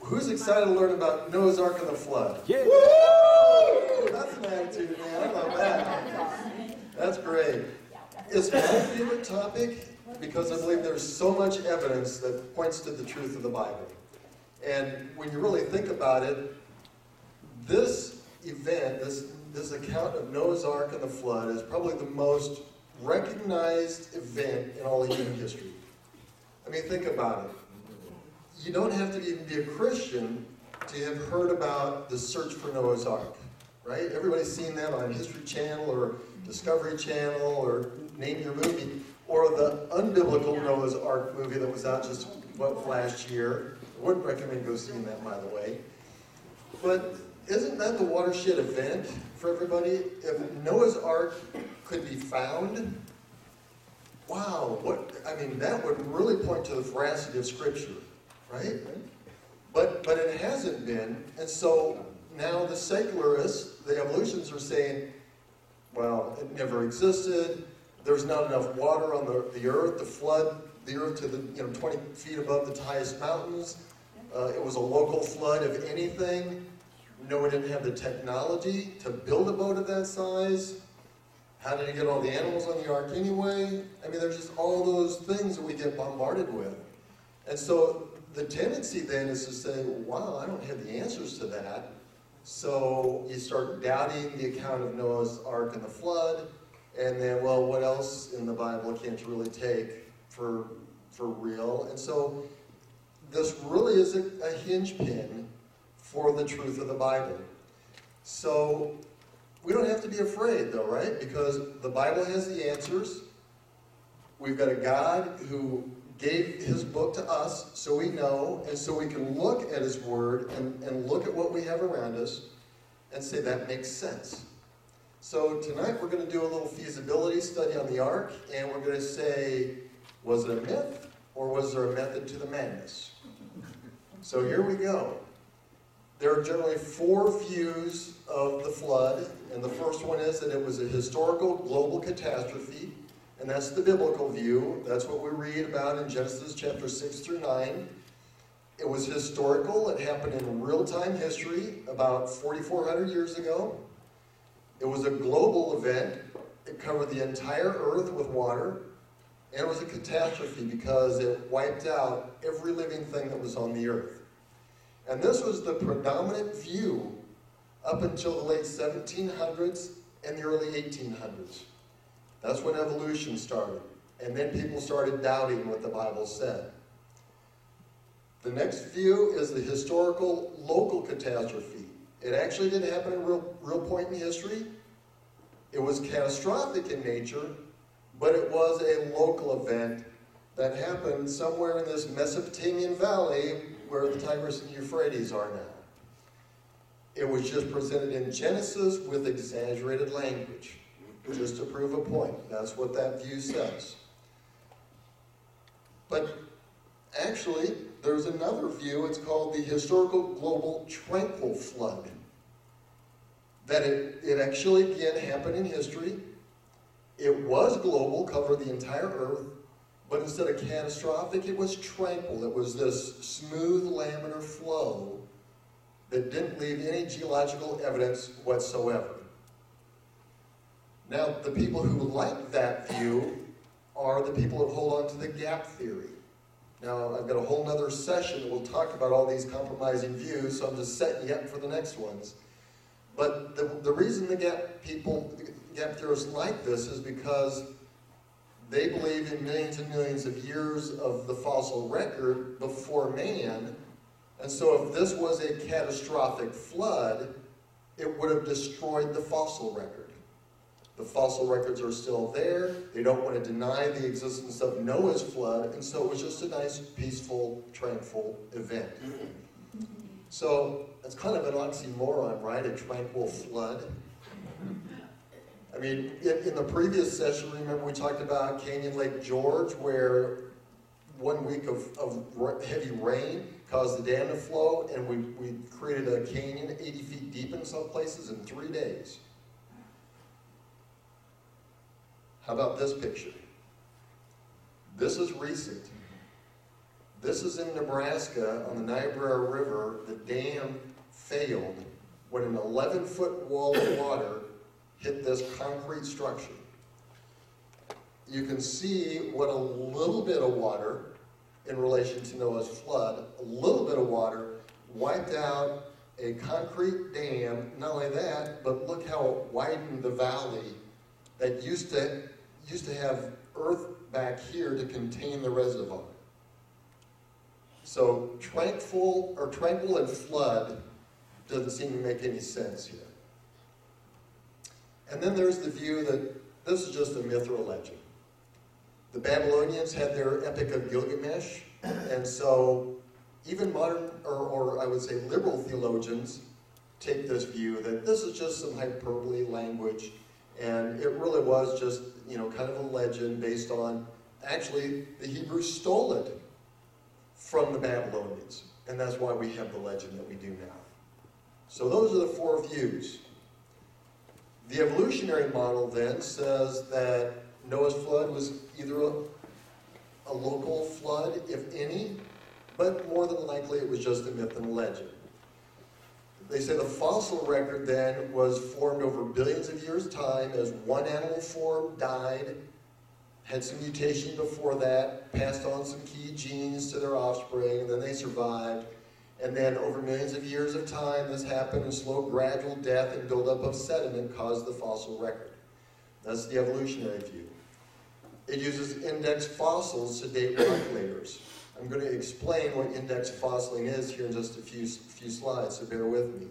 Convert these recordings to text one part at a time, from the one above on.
who's excited to learn about Noah's Ark and the flood? Yeah. Woo! That's an attitude, man. I love that. That's great. It's my favorite topic because I believe there's so much evidence that points to the truth of the Bible. And when you really think about it, this event, this, this account of Noah's Ark and the flood, is probably the most recognized event in all of human history. I mean, think about it. You don't have to even be a Christian to have heard about the search for Noah's Ark, right? Everybody's seen that on History Channel or Discovery Channel or name your movie, or the unbiblical Noah's Ark movie that was out just what last year. I wouldn't recommend go seeing that, by the way. But isn't that the watershed event for everybody? If Noah's Ark could be found, wow, what I mean, that would really point to the veracity of Scripture, right? But but it hasn't been, and so now the secularists, the evolutionists, are saying, well, it never existed. There's not enough water on the, the earth to flood the earth to the you know 20 feet above the highest mountains. Uh, it was a local flood, if anything. Noah didn't have the technology to build a boat of that size. How did he get all the animals on the ark anyway? I mean, there's just all those things that we get bombarded with. And so the tendency then is to say, wow, I don't have the answers to that. So you start doubting the account of Noah's ark and the flood, and then, well, what else in the Bible can't you really take for, for real? And so this really is a, a hinge pin for the truth of the Bible. So we don't have to be afraid, though, right? Because the Bible has the answers. We've got a God who gave his book to us so we know, and so we can look at his word and, and look at what we have around us and say that makes sense. So tonight we're going to do a little feasibility study on the ark, and we're going to say, was it a myth or was there a method to the madness? So here we go. There are generally four views of the flood, and the first one is that it was a historical global catastrophe, and that's the biblical view. That's what we read about in Genesis chapter 6 through 9. It was historical, it happened in real time history about 4,400 years ago. It was a global event, it covered the entire earth with water, and it was a catastrophe because it wiped out every living thing that was on the earth. And this was the predominant view up until the late 1700s and the early 1800s. That's when evolution started. And then people started doubting what the Bible said. The next view is the historical local catastrophe. It actually didn't happen at a real, real point in history. It was catastrophic in nature, but it was a local event that happened somewhere in this Mesopotamian valley where the Tigris and Euphrates are now. It was just presented in Genesis with exaggerated language, just to prove a point. That's what that view says. But actually, there's another view. It's called the historical global tranquil flood. That it, it actually again happened in history. It was global, covered the entire earth, but instead of catastrophic, it was tranquil. It was this smooth laminar flow that didn't leave any geological evidence whatsoever. Now, the people who like that view are the people that hold on to the gap theory. Now, I've got a whole other session that will talk about all these compromising views, so I'm just setting you up for the next ones. But the, the reason the gap people, the gap theorists like this is because they believe in millions and millions of years of the fossil record before man. And so if this was a catastrophic flood, it would have destroyed the fossil record. The fossil records are still there. They don't want to deny the existence of Noah's flood, and so it was just a nice, peaceful, tranquil event. Mm-hmm. So it's kind of an oxymoron, right? A tranquil flood. I mean, in, in the previous session, remember we talked about Canyon Lake Gorge, where one week of, of heavy rain caused the dam to flow, and we, we created a canyon 80 feet deep in some places in three days. How about this picture? This is recent. This is in Nebraska on the Niobrara River. The dam failed when an 11 foot wall of water hit this concrete structure. You can see what a little bit of water in relation to Noah's flood, a little bit of water wiped out a concrete dam. Not only that, but look how it widened the valley that used to, used to have earth back here to contain the reservoir. So tranquil or tranquil and flood doesn't seem to make any sense here. And then there's the view that this is just a myth or a legend. The Babylonians had their Epic of Gilgamesh, and so even modern, or, or I would say liberal theologians, take this view that this is just some hyperbole language, and it really was just, you know, kind of a legend based on, actually, the Hebrews stole it from the Babylonians, and that's why we have the legend that we do now. So those are the four views. The evolutionary model then says that Noah's flood was either a, a local flood, if any, but more than likely it was just a myth and a legend. They say the fossil record then was formed over billions of years' time as one animal form died, had some mutation before that, passed on some key genes to their offspring, and then they survived. And then over millions of years of time, this happened, and slow, gradual death and buildup of sediment caused the fossil record. That's the evolutionary view. It uses index fossils to date rock layers. I'm going to explain what index fossiling is here in just a few, few slides, so bear with me.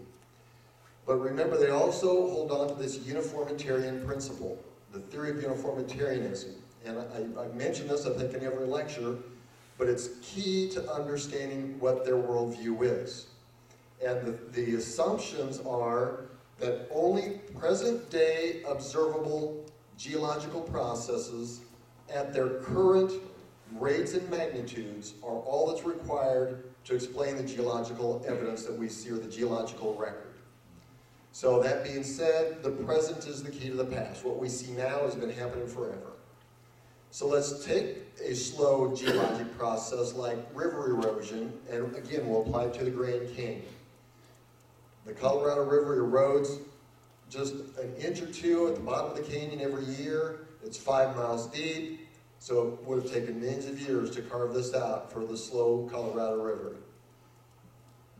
But remember, they also hold on to this uniformitarian principle, the theory of uniformitarianism. And I, I mentioned this, I think, in every lecture, but it's key to understanding what their worldview is. And the, the assumptions are that only present day observable geological processes at their current rates and magnitudes are all that's required to explain the geological evidence that we see or the geological record. So that being said, the present is the key to the past. What we see now has been happening forever. So let's take a slow geologic process like river erosion, and again, we'll apply it to the Grand Canyon. The Colorado River erodes just an inch or two at the bottom of the canyon every year. It's five miles deep. So it would have taken millions of years to carve this out for the slow Colorado River.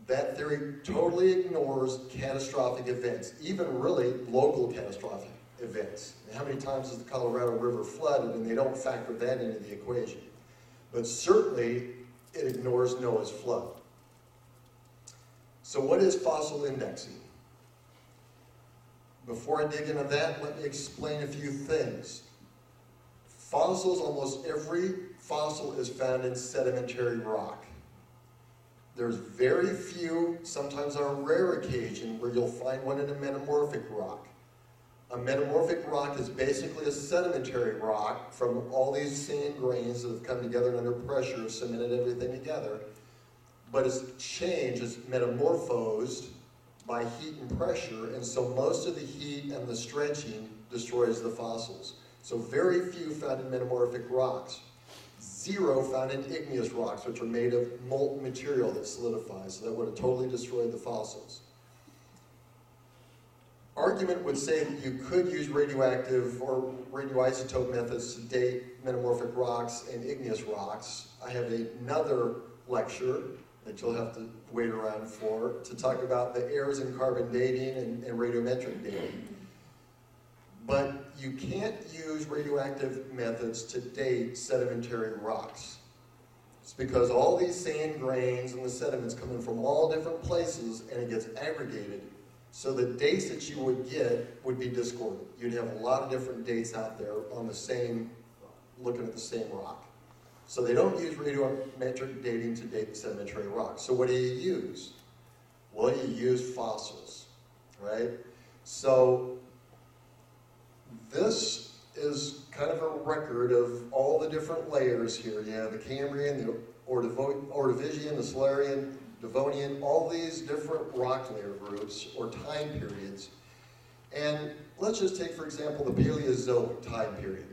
That theory totally ignores catastrophic events, even really local catastrophic events. How many times has the Colorado River flooded and they don't factor that into the equation? But certainly it ignores Noah's flood. So what is fossil indexing? Before I dig into that, let me explain a few things. Fossils, almost every fossil is found in sedimentary rock. There's very few, sometimes on a rare occasion, where you'll find one in a metamorphic rock. A metamorphic rock is basically a sedimentary rock from all these sand grains that have come together under pressure, cemented everything together. But it's changed, it's metamorphosed by heat and pressure, and so most of the heat and the stretching destroys the fossils. So very few found in metamorphic rocks. Zero found in igneous rocks, which are made of molten material that solidifies, so that would have totally destroyed the fossils. Argument would say that you could use radioactive or radioisotope methods to date metamorphic rocks and igneous rocks. I have another lecture that you'll have to wait around for to talk about the errors in carbon dating and, and radiometric dating. But you can't use radioactive methods to date sedimentary rocks. It's because all these sand grains and the sediments come in from all different places and it gets aggregated. So the dates that you would get would be discordant. You'd have a lot of different dates out there on the same, looking at the same rock. So they don't use radiometric dating to date sedimentary rock. So what do you use? Well, you use fossils, right? So this is kind of a record of all the different layers here. You have the Cambrian, the Ordovician, the Silurian, Devonian, all these different rock layer groups or time periods. And let's just take, for example, the Paleozoic time period.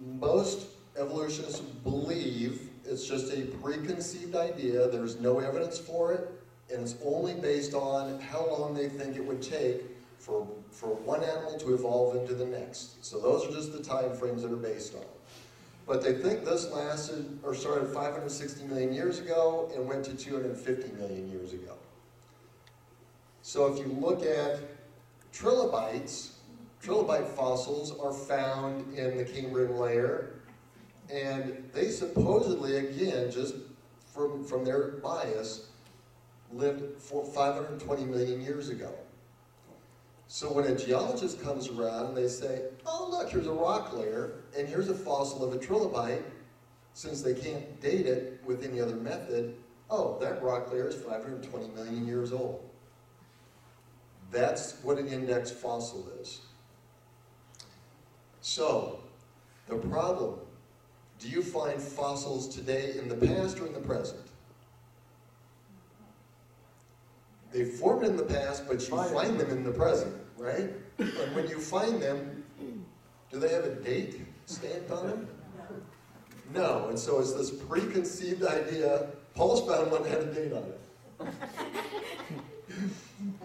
Most evolutionists believe it's just a preconceived idea. There's no evidence for it, and it's only based on how long they think it would take for, for one animal to evolve into the next. So those are just the time frames that are based on. But they think this lasted or started 560 million years ago and went to 250 million years ago. So if you look at trilobites, trilobite fossils are found in the Cambrian layer, and they supposedly, again, just from, from their bias, lived for 520 million years ago. So when a geologist comes around and they say, oh look, here's a rock layer, and here's a fossil of a trilobite, since they can't date it with any other method, oh, that rock layer is 520 million years old. That's what an index fossil is. So, the problem, do you find fossils today in the past or in the present? They formed in the past, but you find them in the present, right? And when you find them, do they have a date stamped on them? No, and so it's this preconceived idea. Paul's found one had a date on it.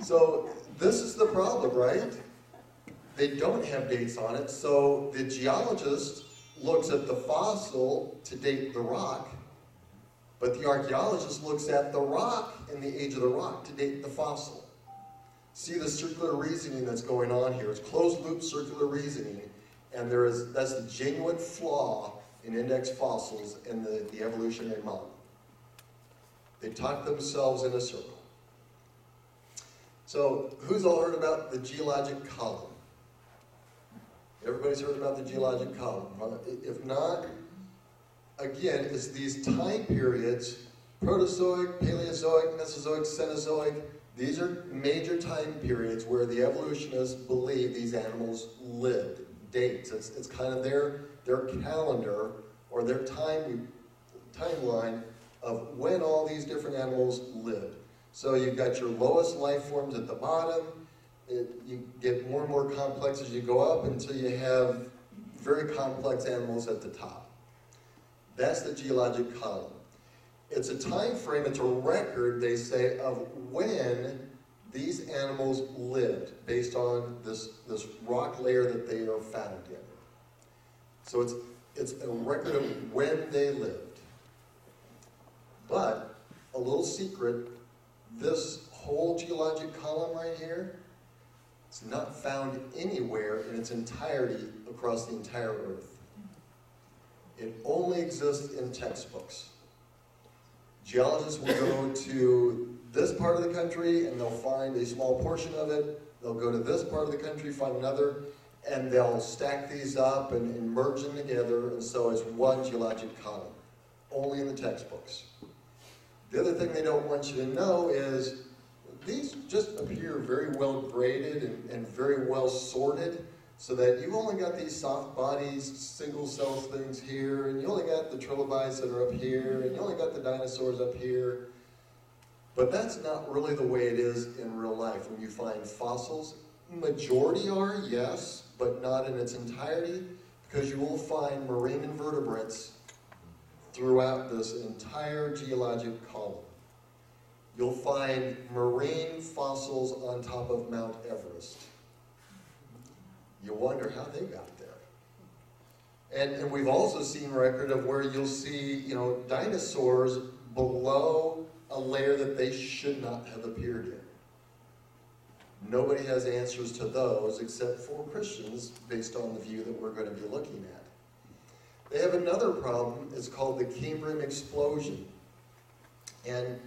So this is the problem, right? They don't have dates on it, so the geologist looks at the fossil to date the rock, but the archaeologist looks at the rock and the age of the rock to date the fossil. See the circular reasoning that's going on here. It's closed loop circular reasoning, and there is that's the genuine flaw in index fossils and the, the evolutionary model. They talk themselves in a circle. So, who's all heard about the geologic column? Everybody's heard about the geologic column. If not, again, it's these time periods Proterozoic, Paleozoic, Mesozoic, Cenozoic. These are major time periods where the evolutionists believe these animals lived. Dates. It's, it's kind of their, their calendar or their time timeline of when all these different animals lived. So you've got your lowest life forms at the bottom. It, you get more and more complex as you go up until you have very complex animals at the top. That's the geologic column. It's a time frame, it's a record, they say, of when these animals lived based on this, this rock layer that they are found in. So it's, it's a record of when they lived. But, a little secret, this whole geologic column right here, it's not found anywhere in its entirety across the entire Earth. It only exists in textbooks. Geologists will go to this part of the country and they'll find a small portion of it. They'll go to this part of the country, find another, and they'll stack these up and, and merge them together, and so it's one geologic column, only in the textbooks. The other thing they don't want you to know is these just appear very well graded and, and very well sorted so that you've only got these soft bodies, single cell things here, and you only got the trilobites that are up here, and you only got the dinosaurs up here. But that's not really the way it is in real life. When you find fossils, majority are, yes, but not in its entirety, because you will find marine invertebrates throughout this entire geologic column. You'll find marine fossils on top of Mount Everest you wonder how they got there. And, and we've also seen record of where you'll see, you know, dinosaurs below a layer that they should not have appeared in. Nobody has answers to those except for Christians based on the view that we're going to be looking at. They have another problem. It's called the Cambrian explosion. And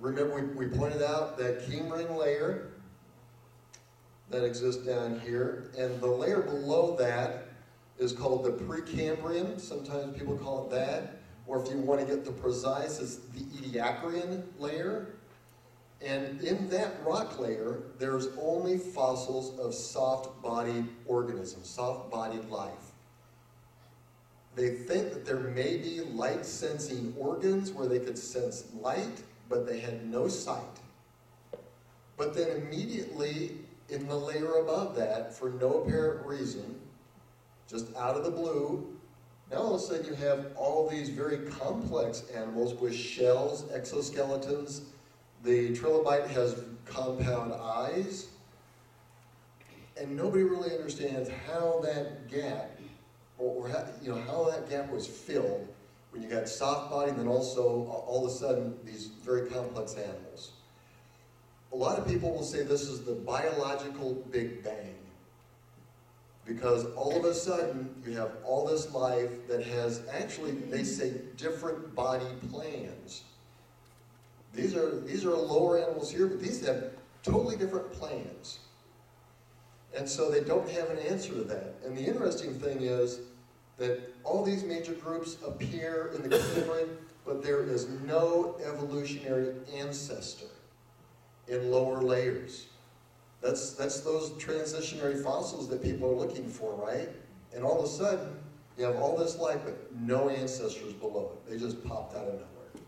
remember, we, we pointed out that Cambrian layer that exists down here. And the layer below that is called the Precambrian. Sometimes people call it that. Or if you want to get the precise, it's the Ediacaran layer. And in that rock layer, there's only fossils of soft-bodied organisms, soft-bodied life. They think that there may be light-sensing organs where they could sense light, but they had no sight. But then immediately in the layer above that, for no apparent reason, just out of the blue, Now all of a sudden you have all these very complex animals with shells, exoskeletons. The trilobite has compound eyes. And nobody really understands how that gap, or, or how, you know, how that gap was filled when you got soft body and then also uh, all of a sudden these very complex animals. A lot of people will say this is the biological Big Bang. Because all of a sudden you have all this life that has actually, they say, different body plans. These are, these are lower animals here, but these have totally different plans. And so they don't have an answer to that. And the interesting thing is that all these major groups appear in the Cambrian, but there is no evolutionary ancestor in lower layers. That's, that's those transitionary fossils that people are looking for, right? And all of a sudden, you have all this life, but no ancestors below it. They just popped out of nowhere.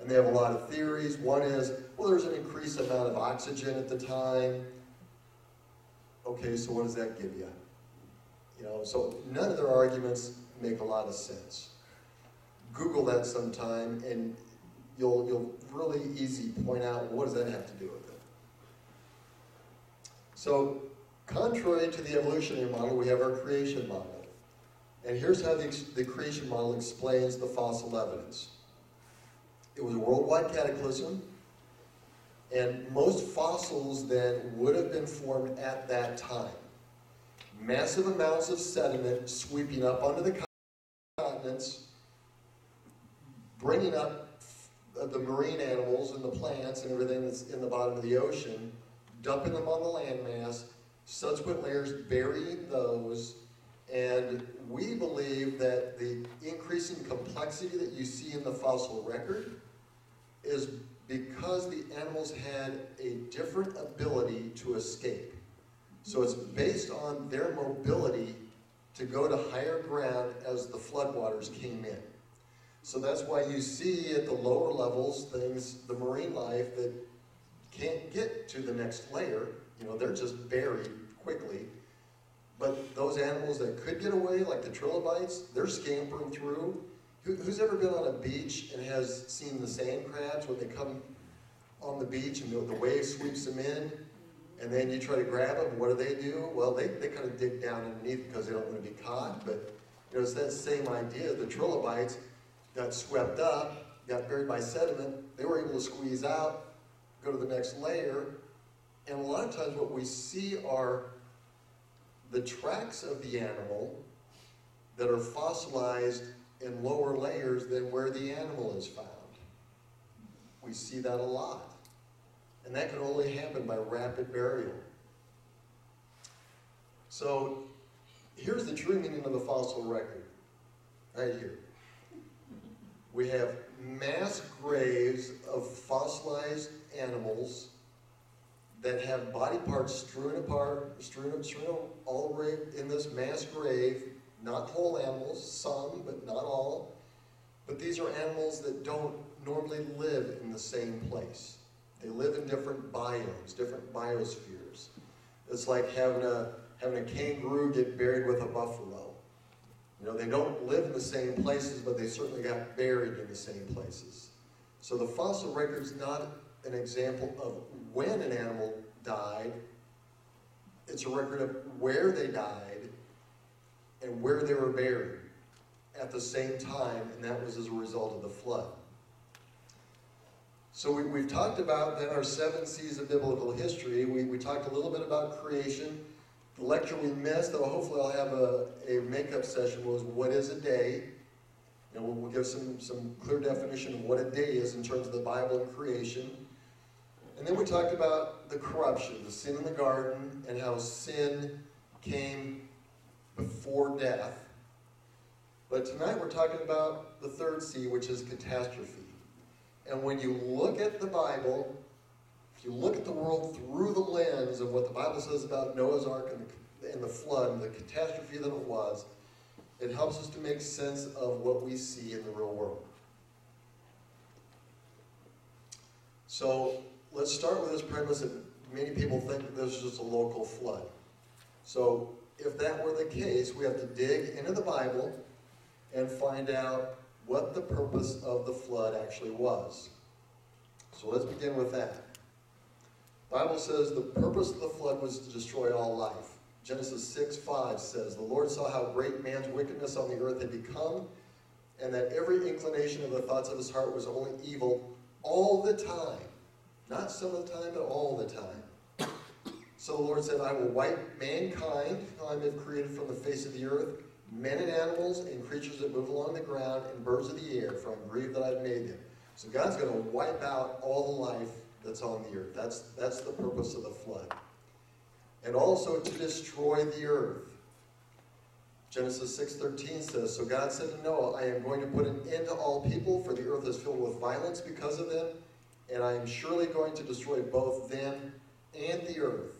And they have a lot of theories. One is, well, there's an increased amount of oxygen at the time. Okay, so what does that give you? You know, so none of their arguments make a lot of sense. Google that sometime, and you'll you'll really easy point out what does that have to do with it. So, contrary to the evolutionary model, we have our creation model. And here's how the, the creation model explains the fossil evidence. It was a worldwide cataclysm, and most fossils then would have been formed at that time. Massive amounts of sediment sweeping up onto the continents, bringing up the marine animals and the plants and everything that's in the bottom of the ocean, dumping them on the landmass, subsequent layers burying those, and we believe that the increasing complexity that you see in the fossil record is because the animals had a different ability to escape. So it's based on their mobility to go to higher ground as the floodwaters came in. So that's why you see at the lower levels things, the marine life that can't get to the next layer, you know, they're just buried quickly. But those animals that could get away, like the trilobites, they're scampering through. Who, who's ever been on a beach and has seen the sand crabs when they come on the beach and the, the wave sweeps them in? And then you try to grab them, what do they do? Well, they, they kind of dig down underneath because they don't want to be caught. But you know, it's that same idea. The trilobites got swept up, got buried by sediment. They were able to squeeze out, go to the next layer. And a lot of times what we see are the tracks of the animal that are fossilized in lower layers than where the animal is found. We see that a lot. And that can only happen by rapid burial. So here's the true meaning of the fossil record, right here. We have mass graves of fossilized animals that have body parts strewn apart, strewn, strewn all in this mass grave, not whole animals, some, but not all. But these are animals that don't normally live in the same place. They live in different biomes, different biospheres. It's like having a, having a kangaroo get buried with a buffalo. You know, they don't live in the same places, but they certainly got buried in the same places. So the fossil record is not an example of when an animal died. It's a record of where they died and where they were buried at the same time, and that was as a result of the flood. So we, have talked about then our seven C's of biblical history. We, we talked a little bit about creation. The lecture we missed, though hopefully I'll have a, a makeup session, was what is a day? And we'll, we'll give some, some clear definition of what a day is in terms of the Bible and creation. And then we talked about the corruption, the sin in the garden, and how sin came before death. But tonight we're talking about the third C, which is catastrophe. And when you look at the Bible, you look at the world through the lens of what the Bible says about Noah's Ark and the, and the flood and the catastrophe that it was, it helps us to make sense of what we see in the real world. So let's start with this premise that many people think that this is just a local flood. So if that were the case, we have to dig into the Bible and find out what the purpose of the flood actually was. So let's begin with that. Bible says the purpose of the flood was to destroy all life. Genesis 6 5 says, The Lord saw how great man's wickedness on the earth had become, and that every inclination of the thoughts of his heart was only evil all the time. Not some of the time, but all the time. So the Lord said, I will wipe mankind, whom I have created from the face of the earth, men and animals, and creatures that move along the ground, and birds of the air, for I'm grieved that I've made them. So God's going to wipe out all the life that's on the earth. That's, that's the purpose of the flood. And also to destroy the earth. Genesis 6.13 says, So God said to Noah, I am going to put an end to all people, for the earth is filled with violence because of them, and I am surely going to destroy both them and the earth.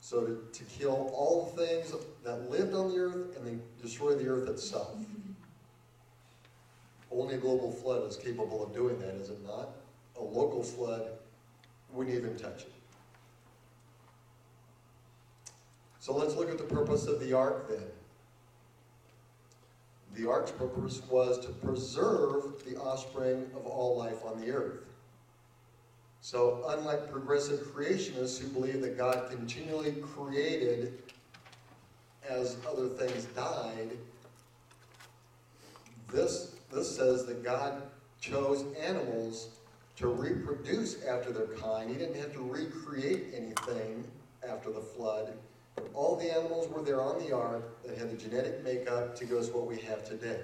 So to, to kill all the things that lived on the earth and then destroy the earth itself. Only a global flood is capable of doing that, is it not? A local flood wouldn't even touch it. So let's look at the purpose of the ark then. The ark's purpose was to preserve the offspring of all life on the earth. So, unlike progressive creationists who believe that God continually created as other things died, this, this says that God chose animals to reproduce after their kind. He didn't have to recreate anything after the flood. All the animals were there on the ark that had the genetic makeup to give us what we have today.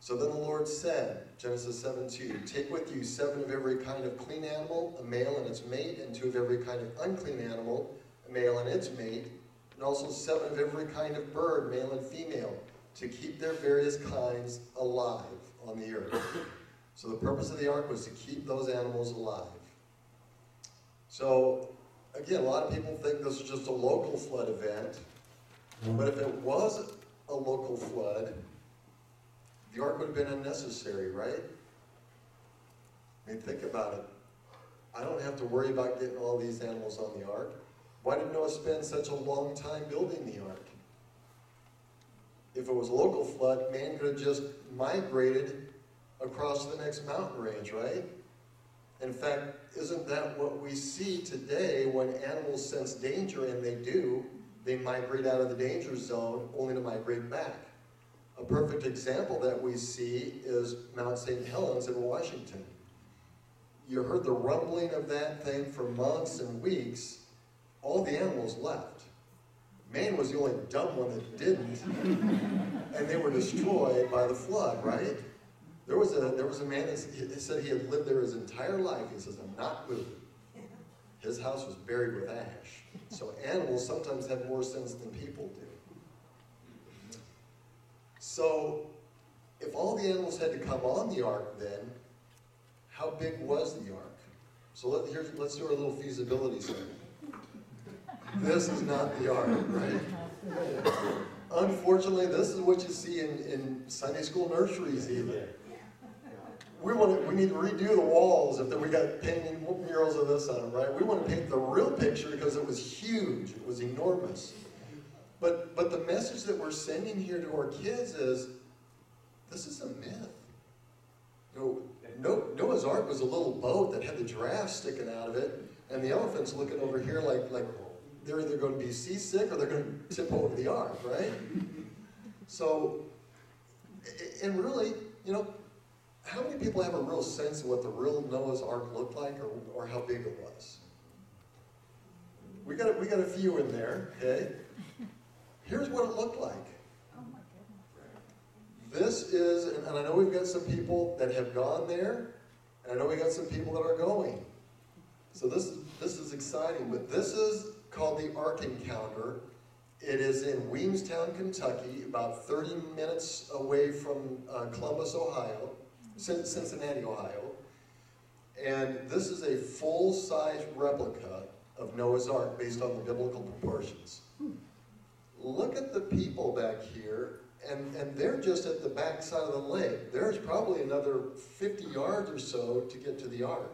So then the Lord said, Genesis 7 2, Take with you seven of every kind of clean animal, a male and its mate, and two of every kind of unclean animal, a male and its mate, and also seven of every kind of bird, male and female, to keep their various kinds alive on the earth. So the purpose of the ark was to keep those animals alive. So, again, a lot of people think this is just a local flood event, mm-hmm. but if it was a local flood, the ark would have been unnecessary, right? I mean, think about it. I don't have to worry about getting all these animals on the ark. Why did Noah spend such a long time building the ark? If it was a local flood, man could have just migrated across the next mountain range, right? In fact, isn't that what we see today when animals sense danger, and they do? They migrate out of the danger zone only to migrate back. A perfect example that we see is Mount St. Helens in Washington. You heard the rumbling of that thing for months and weeks. All the animals left. Man was the only dumb one that didn't, and they were destroyed by the flood, right? There was a there was a man that said he had lived there his entire life. He says, "I'm not moving." His house was buried with ash. So animals sometimes have more sense than people do. So, if all the animals had to come on the ark, then how big was the ark? So let, here's, let's do our little feasibility study. This is not the ark, right? Unfortunately, this is what you see in, in Sunday school nurseries even. We want to, we need to redo the walls if we got painting murals of this on them, right? We want to paint the real picture because it was huge, it was enormous. But but the message that we're sending here to our kids is this is a myth. You know, Noah's Ark was a little boat that had the giraffe sticking out of it, and the elephants looking over here like like they're either going to be seasick or they're going to tip over the ark, right? So, and really, you know, how many people have a real sense of what the real Noah's Ark looked like or, or how big it was? We got, a, we got a few in there, okay? Here's what it looked like. This is, and I know we've got some people that have gone there, and I know we got some people that are going. So this is, this is exciting, but this is called the Ark Encounter. It is in Williamstown, Kentucky, about 30 minutes away from uh, Columbus, Ohio, Cincinnati, Ohio. And this is a full-size replica of Noah's Ark based on the biblical proportions. Hmm. Look at the people back here and, and they're just at the back side of the lake. There's probably another 50 yards or so to get to the ark.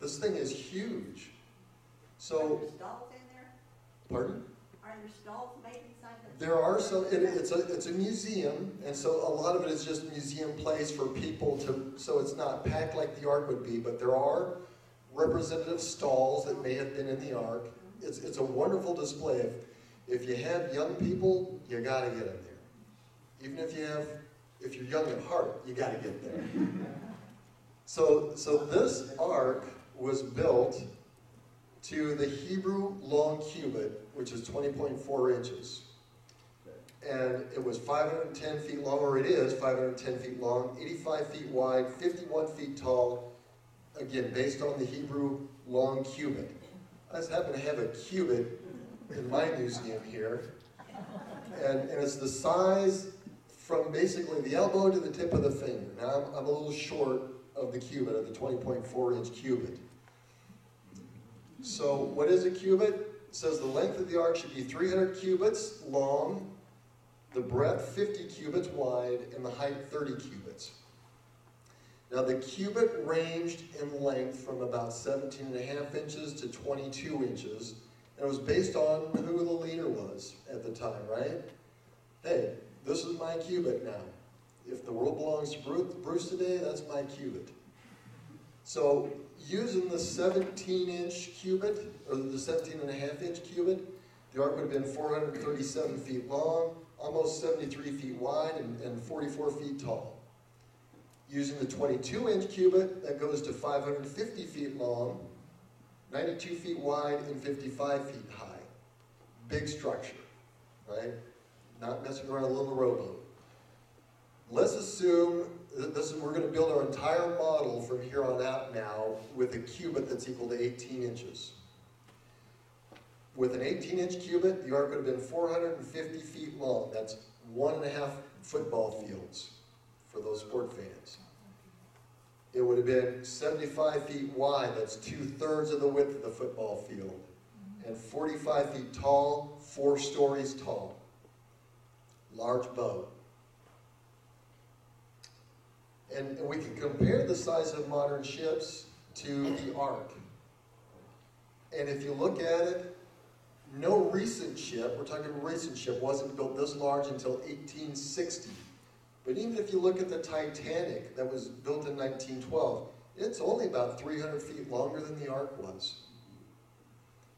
This thing is huge. So, There's dolls in there? pardon? Are there stalls made inside the? There are some, it, it's a, it's a museum, and so a lot of it is just museum place for people to, so it's not packed like the Ark would be, but there are representative stalls that may have been in the Ark. It's, it's a wonderful display. If, if you have young people, you gotta get them there. Even if you have, if you're young at heart, you gotta get there. So, so this ark was built to the Hebrew long cubit, which is 20.4 inches. And it was 510 feet long, or it is 510 feet long, 85 feet wide, 51 feet tall, again, based on the Hebrew long cubit. I just happen to have a cubit in my museum here. And, and it's the size from basically the elbow to the tip of the finger. Now, I'm, I'm a little short of the cubit, of the 20.4 inch cubit. So, what is a cubit? It says the length of the ark should be 300 cubits long, the breadth 50 cubits wide, and the height 30 cubits. Now, the cubit ranged in length from about 17 and a half inches to 22 inches, and it was based on who the leader was at the time, right? Hey, this is my cubit now. If the world belongs to Bruce today, that's my cubit. So using the 17 inch cubit, or the 17 and a half inch cubit, the ark would have been 437 feet long, almost 73 feet wide, and, and 44 feet tall. Using the 22 inch cubit, that goes to 550 feet long, 92 feet wide, and 55 feet high. Big structure, right? Not messing around a little rowboat. Let's assume we're going to build our entire model from here on out now with a cubit that's equal to 18 inches. With an 18 inch cubit, the ark would have been 450 feet long. That's one and a half football fields for those sport fans. It would have been 75 feet wide. That's two thirds of the width of the football field. And 45 feet tall, four stories tall. Large boat. And, we can compare the size of modern ships to the Ark. And if you look at it, no recent ship, we're talking about recent ship, wasn't built this large until 1860. But even if you look at the Titanic that was built in 1912, it's only about 300 feet longer than the Ark was.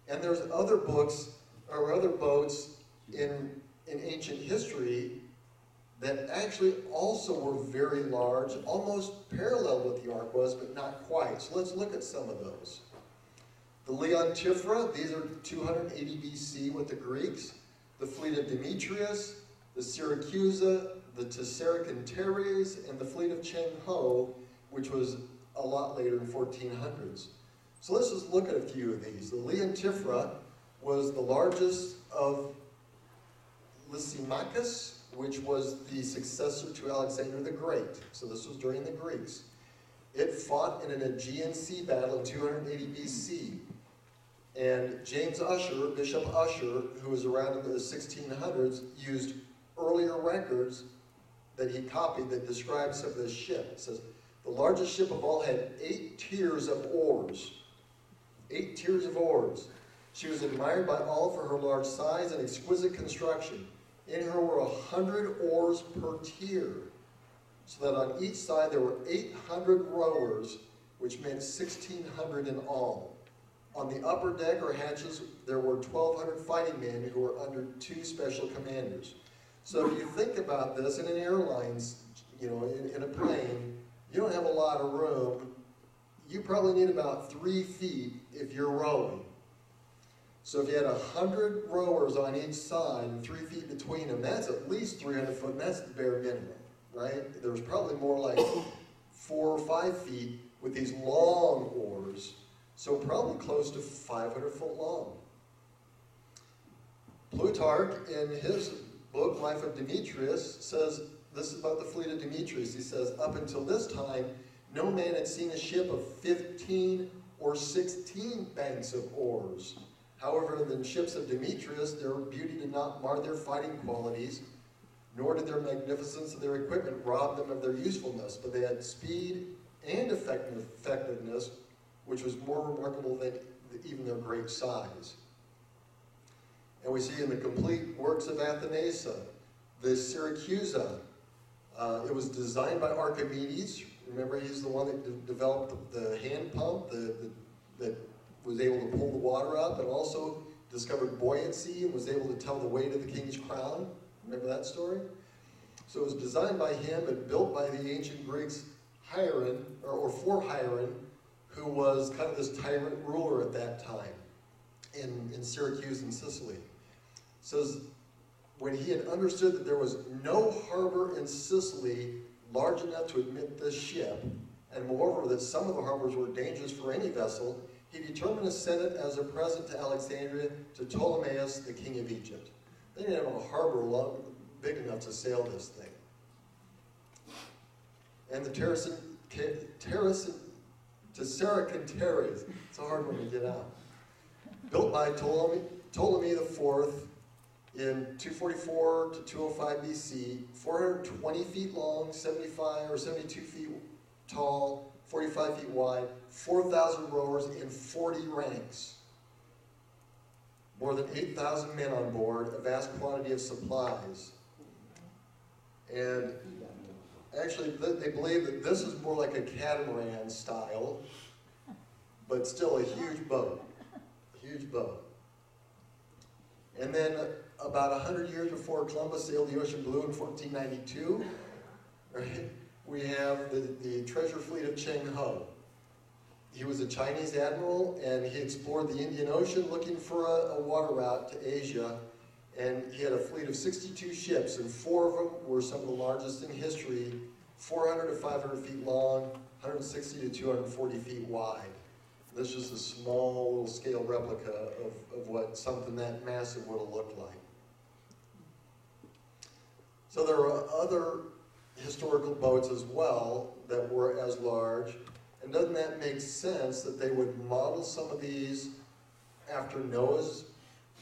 And there's other books or other boats in, in ancient history that actually also were very large, almost parallel with the ark was, but not quite. So let's look at some of those. The Leontifera, these are 280 BC with the Greeks. The fleet of Demetrius, the Syracusa, the Tessarakonteres, and the fleet of Cheng Ho, which was a lot later in 1400s. So let's just look at a few of these. The Leontifera was the largest of Lysimachus, which was the successor to Alexander the Great. So this was during the Greeks. It fought in an Aegean Sea battle in 280 BC. And James Ussher, Bishop Ussher, who was around in the 1600s, used earlier records that he copied that described some of this ship. It says, the largest ship of all had eight tiers of oars. Eight tiers of oars. She was admired by all for her large size and exquisite construction. In her were a hundred oars per tier, so that on each side there were 800 rowers, which meant 1,600 in all. On the upper deck or hatches, there were 1,200 fighting men who were under two special commanders. So if you think about this, in an airlines, you know, in, in a plane, you don't have a lot of room. You probably need about three feet if you're rowing. So if you had 100 rowers on each side and three feet between them, that's at least 300 foot, and that's the bare minimum, right? There's probably more like four or five feet with these long oars, so probably close to 500 foot long. Plutarch, in his book, Life of Demetrius, says this is about the fleet of Demetrius. He says, up until this time, no man had seen a ship of 15 or 16 banks of oars However, in the ships of Demetrius, their beauty did not mar their fighting qualities, nor did their magnificence of their equipment rob them of their usefulness, but they had speed and effectiveness, which was more remarkable than even their great size. And we see in the complete works of Athenaeus, the Syracusa, uh, it was designed by Archimedes. Remember, he's the one that de- developed the, hand pump the, the, that was able to pull the water up and also discovered buoyancy and was able to tell the weight of the king's crown. Remember that story? So it was designed by him and built by the ancient Greeks, Hiram, or, or for Hiram, who was kind of this tyrant ruler at that time in, in Syracuse and Sicily. says when he had understood that there was no harbor in Sicily large enough to admit this ship, and moreover that some of the harbors were dangerous for any vessel, he determined to send it as a present to Alexandria to Ptolemaeus, the king of Egypt. They didn't have a harbor long, big enough to sail this thing. And the Terracin, Terracin, Tessarakonteres, it's a hard one to get out, built by Ptolemy, Ptolemy IV in 244 to 205 BC, 420 feet long, 75 or 72 feet tall, 45 feet wide, 4,000 rowers in 40 ranks. More than 8,000 men on board, a vast quantity of supplies. And actually, they believe that this is more like a catamaran style, but still a huge boat. A Huge boat. And then about 100 years before Columbus sailed the ocean blue in 1492, right, we have the, the treasure fleet of Cheng Ho. He was a Chinese admiral and he explored the Indian Ocean looking for a, a water route to Asia. And he had a fleet of 62 ships, and four of them were some of the largest in history 400 to 500 feet long, 160 to 240 feet wide. This is a small little scale replica of, of what something that massive would have looked like. So there are other historical boats as well that were as large. And doesn't that make sense that they would model some of these after Noah's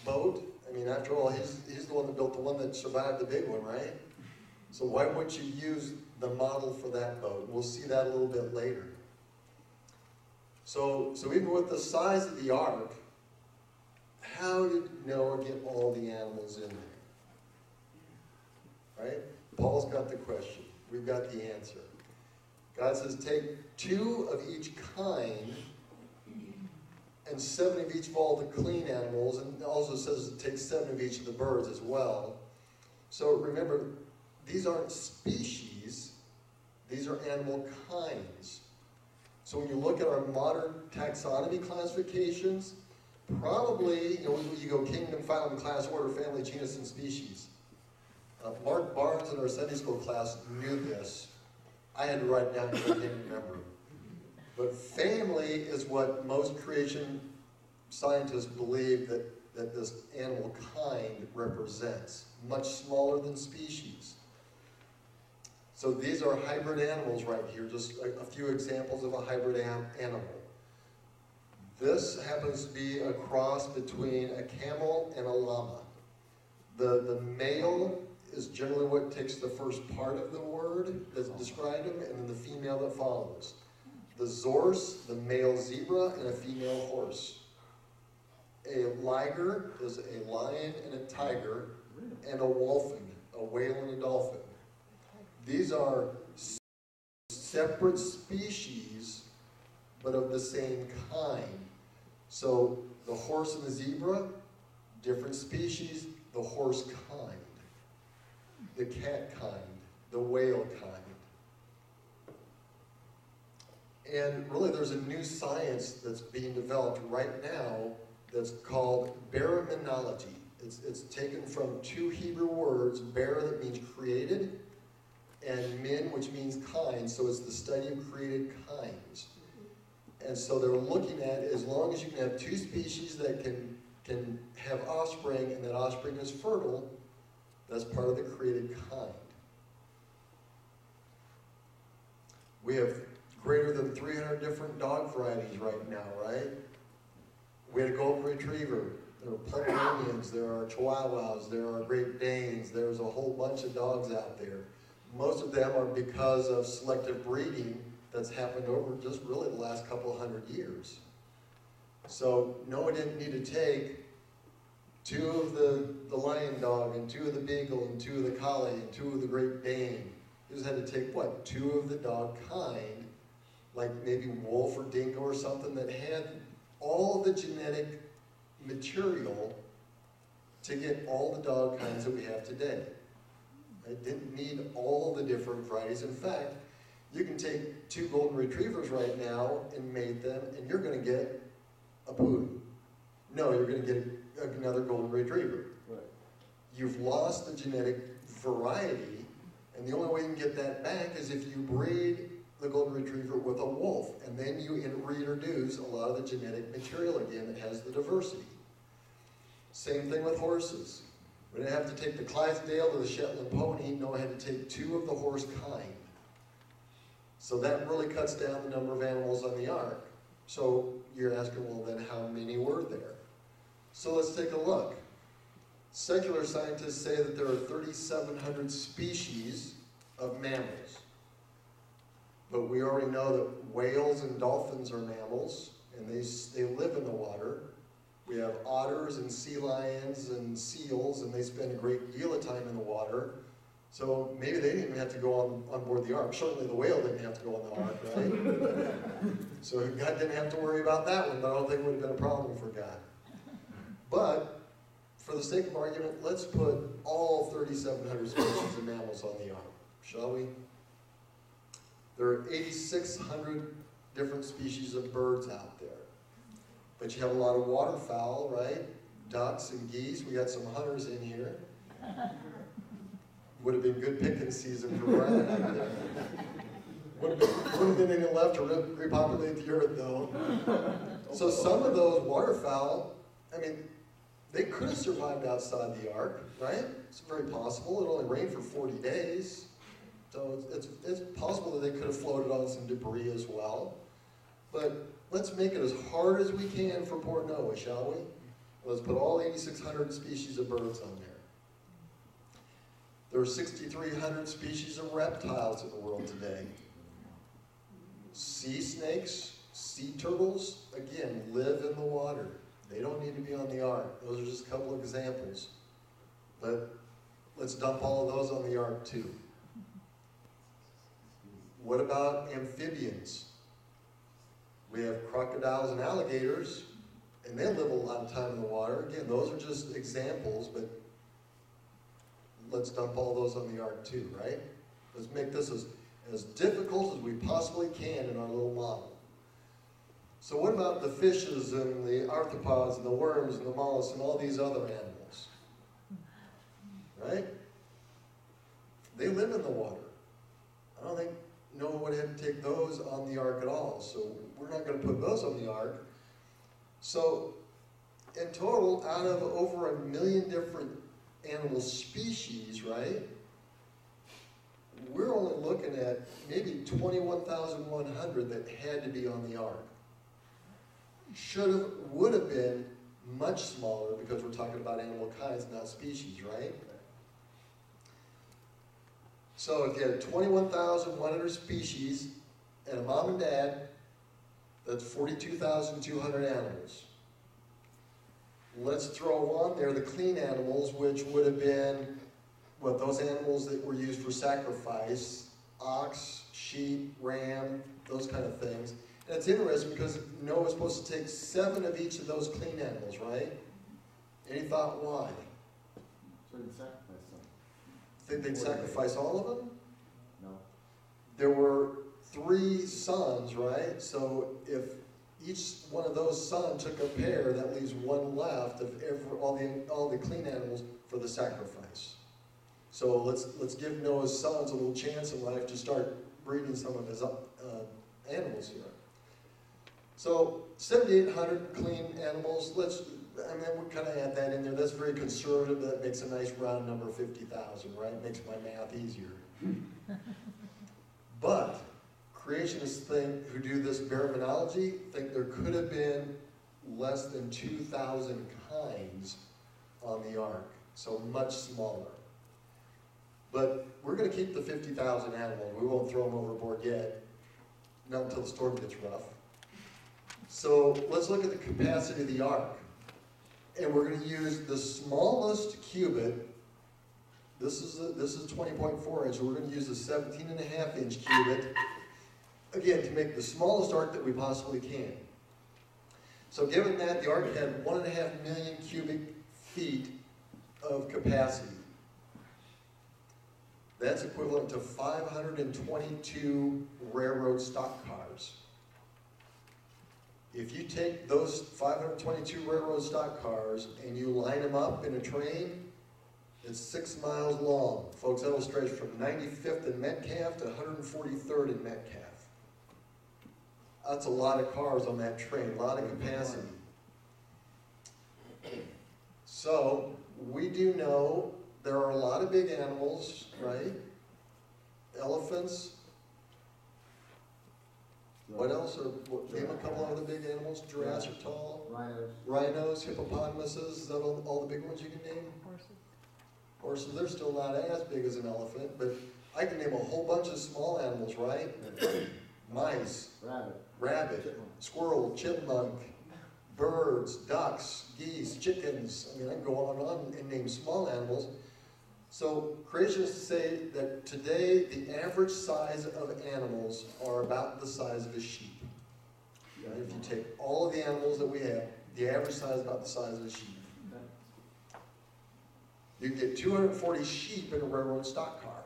boat? I mean, after all, he's, he's the one that built the one that survived the big one, right? So why wouldn't you use the model for that boat? We'll see that a little bit later. So, so even with the size of the ark, how did Noah get all the animals in there? Right? Paul's got the question. We've got the answer. God says, take two of each kind and seven of each of all the clean animals, and also says take seven of each of the birds as well. So remember, these aren't species, these are animal kinds. So when you look at our modern taxonomy classifications, probably, you know, you go kingdom, phylum, class, order, family, genus, and species. Uh, Mark Barnes in our Sunday school class knew this. I had to write it down because I didn't remember. But family is what most creation scientists believe that, that this animal kind represents, much smaller than species. So these are hybrid animals right here, just a, a few examples of a hybrid am animal. This happens to be a cross between a camel and a llama. The, the male is generally what takes the first part of the word that's oh. described him, and then the female that follows. The zorse, the male zebra, and a female horse. A liger is a lion and a tiger, and a wholphin, a whale and a dolphin. These are separate species, but of the same kind. So the horse and the zebra, different species, the horse kind the cat kind, the whale kind. And really, there's a new science that's being developed right now that's called baraminology. It's, it's taken from two Hebrew words, bara that means created, and min, which means kind, so it's the study of created kinds. And so they're looking at as long as you can have two species that can, can have offspring and that offspring is fertile, that's part of the created kind. We have greater than 300 different dog varieties right now, right? We had a golden retriever. There are Pomeranians, there are Chihuahuas, there are Great Danes. There's a whole bunch of dogs out there. Most of them are because of selective breeding that's happened over just really the last couple hundred years. So Noah didn't need to take two of the, the lion dog, and two of the beagle, and two of the collie, and two of the Great Dane. You just had to take, what, two of the dog kind, like maybe wolf or dingo or something that had all the genetic material to get all the dog kinds that we have today. It didn't need all the different varieties. In fact, you can take two golden retrievers right now and mate them, and you're going to get a poodle. No, you're going to get another golden retriever. Right. You've lost the genetic variety, and the only way you can get that back is if you breed the golden retriever with a wolf, and then you in- reintroduce a lot of the genetic material again that has the diversity. Same thing with horses. We didn't have to take the Clydesdale to the Shetland pony, no, I had to take two of the horse kind. So that really cuts down the number of animals on the ark. So you're asking, well, then how many were there? So let's take a look. Secular scientists say that there are 3,700 species of mammals. But we already know that whales and dolphins are mammals, and they, they live in the water. We have otters and sea lions and seals, and they spend a great deal of time in the water. So maybe they didn't even have to go on, on board the ark. Certainly the whale didn't have to go on the ark, right? so God didn't have to worry about that one, but I don't think it would have been a problem for God. But for the sake of argument, let's put all 3,700 species of mammals on the arm, shall we? There are 8,600 different species of birds out there. But you have a lot of waterfowl, right? Ducks and geese. We got some hunters in here. Would have been good picking season for Brian. Would have been, would have been any left to re- repopulate the earth, though. So some of those waterfowl, I mean, they could have survived outside the ark, right? It's very possible. It only rained for 40 days. So it's, it's, it's possible that they could have floated on some debris as well. But let's make it as hard as we can for poor Noah, shall we? Let's put all 8,600 species of birds on there. There are 6,300 species of reptiles in the world today. Sea snakes, sea turtles, again, live in the water. They don't need to be on the ark. Those are just a couple examples. But let's dump all of those on the ark too. What about amphibians? We have crocodiles and alligators, and they live a lot of time in the water. Again, those are just examples, but let's dump all those on the ark too, right? Let's make this as, as difficult as we possibly can in our little model. So what about the fishes and the arthropods and the worms and the mollusks and all these other animals? Right? They live in the water. I don't think Noah would have to take those on the ark at all, so we're not going to put those on the ark. So, in total, out of over a million different animal species, right? We're only looking at maybe 21,100 that had to be on the ark. Should have, would have been much smaller because we're talking about animal kinds, not species, right? So if you had 21,100 species and a mom and dad, that's 42,200 animals. Let's throw on there the clean animals, which would have been, what, those animals that were used for sacrifice, ox, sheep, ram, those kind of things. It's interesting because Noah was supposed to take seven of each of those clean animals, right? Any thought why? So you sacrifice some? Think they'd sacrifice all of them? No. there were three sons, right? So if each one of those sons took a pair, that leaves one left of every, all the all the clean animals for the sacrifice. So let's let's give Noah's sons a little chance in life to start breeding some of his uh, animals here. So 7,800 clean animals. Let's I mean we kind of add that in there. That's very conservative. That makes a nice round number, 50,000, right? Makes my math easier. But creationists think, who do this baraminology, think there could have been less than 2,000 kinds on the ark, so much smaller. But we're going to keep the 50,000 animals. We won't throw them overboard yet, not until the storm gets rough. So let's look at the capacity of the ark. And we're gonna use the smallest cubit. This is, a- this is twenty point four inch, we're gonna use a 17 and a half inch cubit. Again, to make the smallest ark that we possibly can. So given that, the ark had one and a half million cubic feet of capacity. That's equivalent to five hundred and twenty-two railroad stock cars. If you take those five hundred and twenty-two railroad stock cars and you line them up in a train, it's six miles long. Folks, that'll stretch from ninety-fifth and Metcalf to one hundred and forty-third in Metcalf. That's a lot of cars on that train, a lot of capacity. So, we do know there are a lot of big animals, right? Elephants, what else are, what- name a couple of other big animals, giraffes are tall, Rhinos. rhinos, hippopotamuses, is that all, all the big ones you can name? Horses, Horses, they're still not as big as an elephant, but I can name a whole bunch of small animals, right? Mice, Rabbit. rabbit, squirrel, chipmunk, birds, ducks, geese, chickens. I mean, I can go on and on and name small animals. So creationists say that today the average size of animals are about the size of a sheep. Right? If you take all of the animals that we have, the average size is about the size of a sheep. You get 240 sheep in a railroad stock car.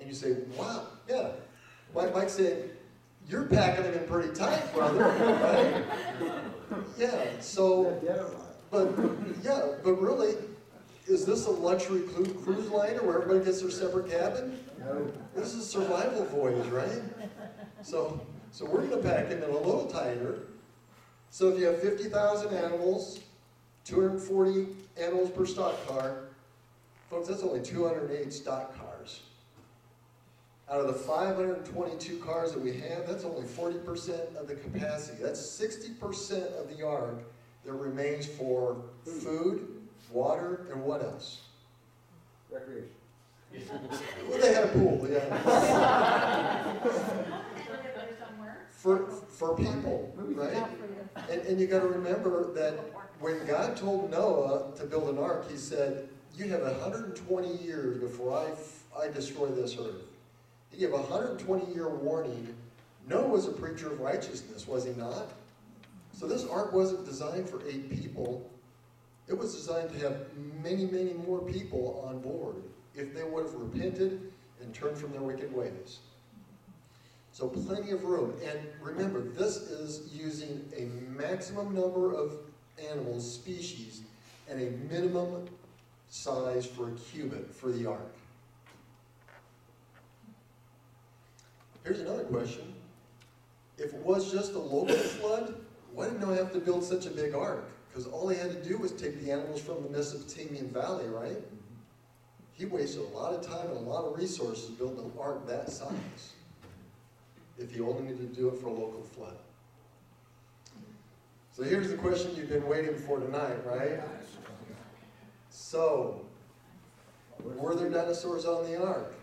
And you say, wow, yeah. Mike, Mike said, you're packing them in pretty tight, brother, right? Yeah, so, Yeah, yeah, right. but, yeah, but really, is this a luxury cruise liner where everybody gets their separate cabin? No. This is a survival voyage, right? So, so we're gonna pack them in a little tighter. So if you have fifty thousand animals, two hundred and forty animals per stock car, folks, that's only two hundred and eight stock cars. Out of the five hundred and twenty-two cars that we have, that's only forty percent of the capacity. That's sixty percent of the ark that remains for food, water, and what else? Recreation. Well, they had a pool, yeah. For, for people, right? And, and you gotta remember that when God told Noah to build an ark, he said, you have hundred and twenty years before I, f- I destroy this earth. He gave a hundred and twenty year warning. Noah was a preacher of righteousness, was he not? So this ark wasn't designed for eight people. It was designed to have many, many more people on board if they would have repented and turned from their wicked ways. So plenty of room. And remember, this is using a maximum number of animals, species, and a minimum size for a cubit for the ark. Here's another question. If it was just a local flood, why did Noah have to build such a big ark? Because all he had to do was take the animals from the Mesopotamian valley, right? Mm-hmm. He wasted a lot of time and a lot of resources building an ark that size. If he only needed to do it for a local flood. So here's the question you've been waiting for tonight, right? So, were there dinosaurs on the ark?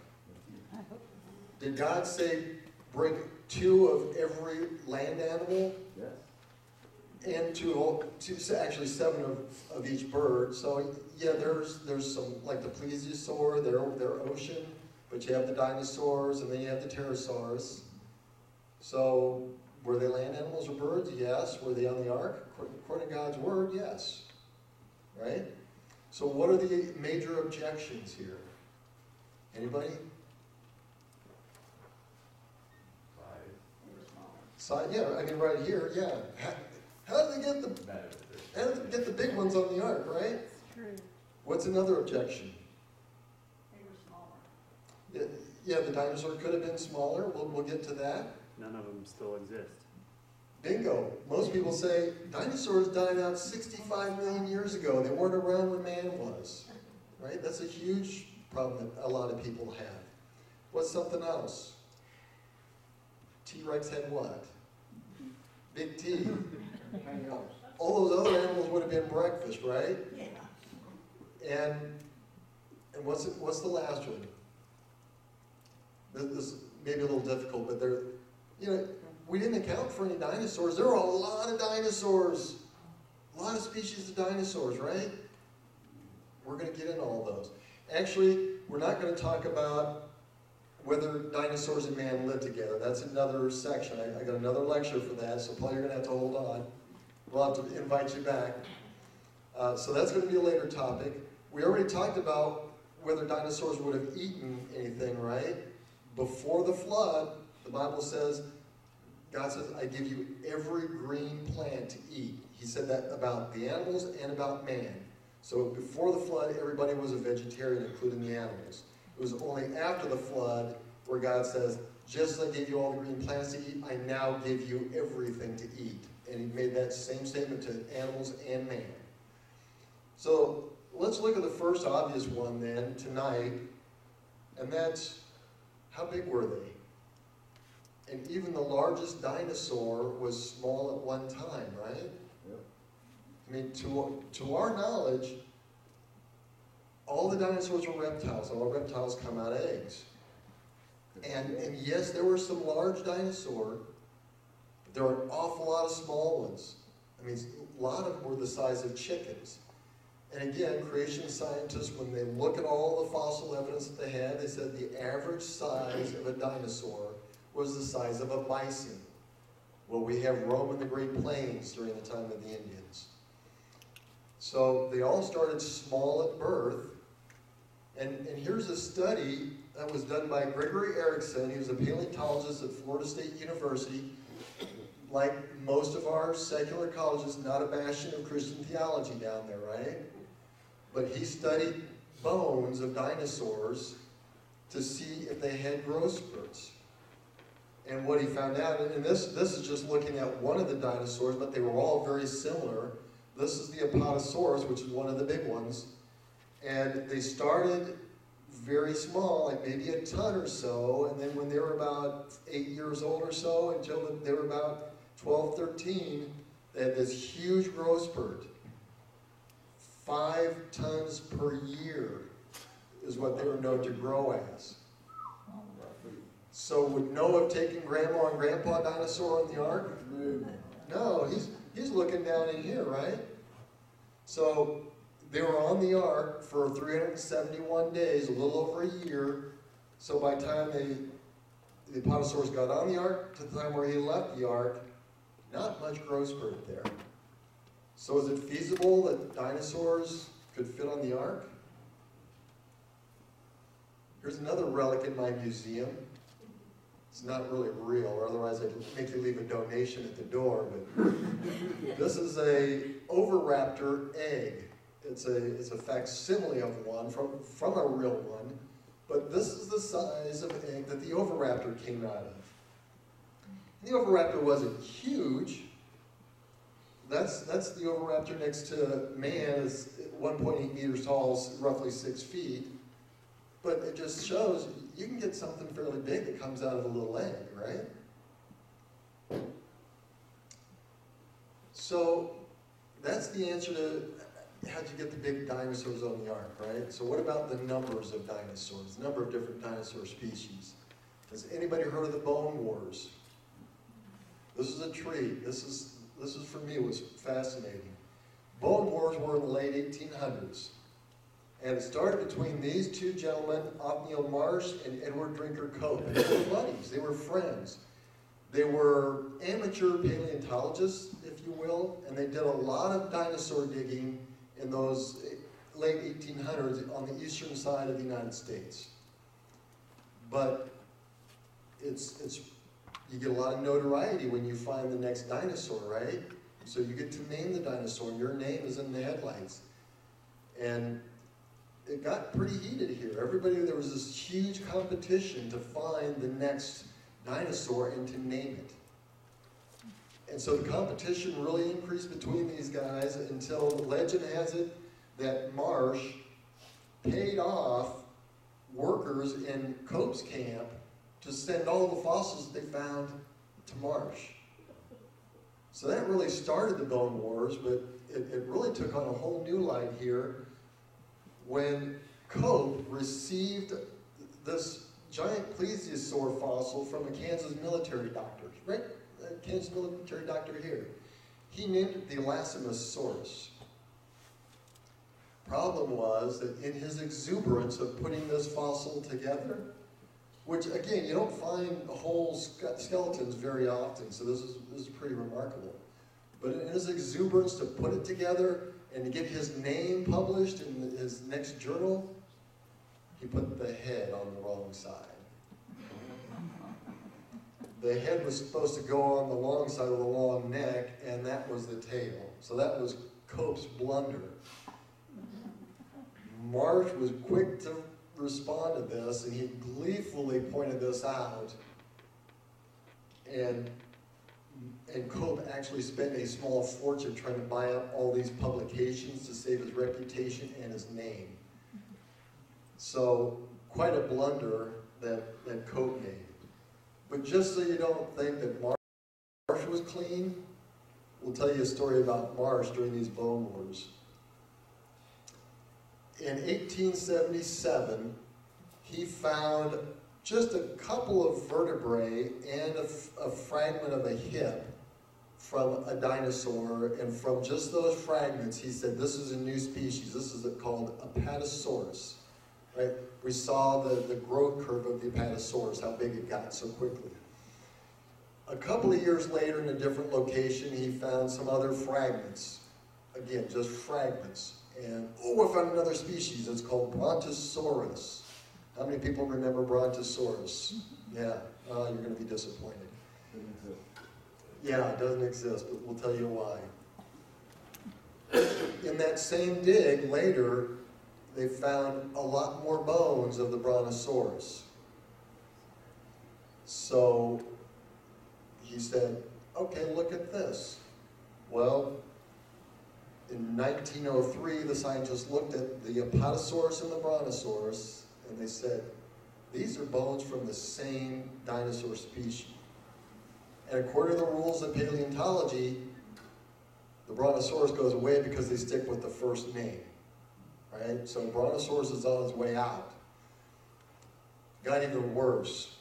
Did God say bring two of every land animal Yes. And two, two actually seven of, of each bird. So yeah, there's there's some like the plesiosaur, they're they're ocean, but you have the dinosaurs and then you have the pterosaurs. So were they land animals or birds? Yes. Were they on the ark? According- to God's word, yes. Right? So what are the major objections here? Anybody? Side, yeah, I mean right here, yeah. How, how did they get the how did they get the big ones on the ark, right? That's true. What's another objection? They were smaller. Yeah, yeah, the dinosaur could have been smaller. We'll, we'll get to that. None of them still exist. Bingo. Most people say dinosaurs died out 65 million years ago. They weren't around when man was. Right? That's a huge problem that a lot of people have. What's something else? T-Rex had what? Big T. All those other animals would have been breakfast, right? Yeah. And and what's it, what's the last one? This, this may be a little difficult, but there, you know, we didn't account for any dinosaurs. There were a lot of dinosaurs A lot of species of dinosaurs, right? We're going to get into all those. Actually, we're not going to talk about whether dinosaurs and man lived together. That's another section. I, I got another lecture for that, so Paul, you're going to have to hold on. We'll have to invite you back. Uh, so that's going to be a later topic. We already talked about whether dinosaurs would have eaten anything, right? Before the flood, the Bible says, God says, I give you every green plant to eat. He said that about the animals and about man. So before the flood, everybody was a vegetarian, including the animals. It was only after the flood where God says, just as I gave you all the green plants to eat, I now give you everything to eat. And he made that same statement to animals and man. So let's look at the first obvious one then tonight, and that's how big were they? And even the largest dinosaur was small at one time, right? Yep. I mean, to, to our knowledge, all the dinosaurs were reptiles. All reptiles come out of eggs. And, and yes, there were some large dinosaurs, there are an awful lot of small ones. I mean, a lot of them were the size of chickens. And again, creation scientists, when they look at all the fossil evidence that they had, they said the average size of a dinosaur was the size of a bison. Well, we have roam and the Great Plains during the time of the Indians. So they all started small at birth. And, and here's a study that was done by Gregory Erickson. He was a paleontologist at Florida State University. Like most of our secular colleges, not a bastion of Christian theology down there, right? But he studied bones of dinosaurs to see if they had growth spurts. And what he found out, and this, this is just looking at one of the dinosaurs, but they were all very similar. This is the Apatosaurus, which is one of the big ones. And they started very small, like maybe a ton or so, and then when they were about eight years old or so, until they were about 12, 13, they had this huge growth spurt. Five tons per year is what they were known to grow as. So would Noah have taken Grandma and Grandpa dinosaur on the ark? No, he's, he's looking down in here, right? So they were on the ark for 371 days, a little over a year. So by the time they, the Apatosaurus got on the ark to the time where he left the ark, not much growth there. So is it feasible that dinosaurs could fit on the ark? Here's another relic in my museum. It's not really real, or otherwise I'd make you leave a donation at the door, but this is a oviraptor egg. It's a, it's a facsimile of one from, from a real one, but this is the size of egg that the oviraptor came out of. The oviraptor wasn't huge. That's, that's the oviraptor next to man is 1.8 meters tall, roughly six feet. But it just shows you can get something fairly big that comes out of a little egg, right? So that's the answer to how'd you get the big dinosaurs on the ark, right? So what about the numbers of dinosaurs, number of different dinosaur species? Has anybody heard of the bone wars? This is a treat. This is this is for me was fascinating. Bone wars were in the late 1800s. And it started between these two gentlemen, Othniel Marsh and Edward Drinker Cope. They were buddies, they were friends. They were amateur paleontologists, if you will, and they did a lot of dinosaur digging in those eh, late 1800s on the eastern side of the United States. But it's, it's, you get a lot of notoriety when you find the next dinosaur, right? So you get to name the dinosaur, and your name is in the headlines. And it got pretty heated here. Everybody, there was this huge competition to find the next dinosaur and to name it. And so the competition really increased between these guys until legend has it that Marsh paid off workers in Cope's camp to send all the fossils they found to Marsh. So that really started the Bone Wars, but it, it really took on a whole new light here when Cope received this giant plesiosaur fossil from a Kansas military doctor, right? A Kansas military doctor here. he named it the Elasmosaurus. Problem was that in his exuberance of putting this fossil together, which again, you don't find whole skeletons very often, so this is, this is pretty remarkable. But in his exuberance to put it together and to get his name published in his next journal, he put the head on the wrong side. The head was supposed to go on the long side of the long neck, and that was the tail. So that was Cope's blunder. Marsh was quick to respond to this, and he gleefully pointed this out. And, and Cope actually spent a small fortune trying to buy up all these publications to save his reputation and his name. So, quite a blunder that, that Cope made. But just so you don't think that Marsh was clean, we'll tell you a story about Marsh during these bone wars. In 1877, he found just a couple of vertebrae and a, a fragment of a hip from a dinosaur, and from just those fragments, he said, This is a new species. This is called Apatosaurus. Right? We saw the, the growth curve of the Apatosaurus, how big it got so quickly. A couple of years later, in a different location, he found some other fragments. Again, just fragments. And, oh, I found another species. It's called Brontosaurus. How many people remember Brontosaurus? Yeah, uh, you're going to be disappointed. Yeah, it doesn't exist, but we'll tell you why. In that same dig later, they found a lot more bones of the Brontosaurus. So he said, okay, look at this. Well, in 1903, the scientists looked at the Apatosaurus and the Brontosaurus, and they said, these are bones from the same dinosaur species. And according to the rules of paleontology, the Brontosaurus goes away because they stick with the first name. Right? So Brontosaurus is on its way out. Got even worse.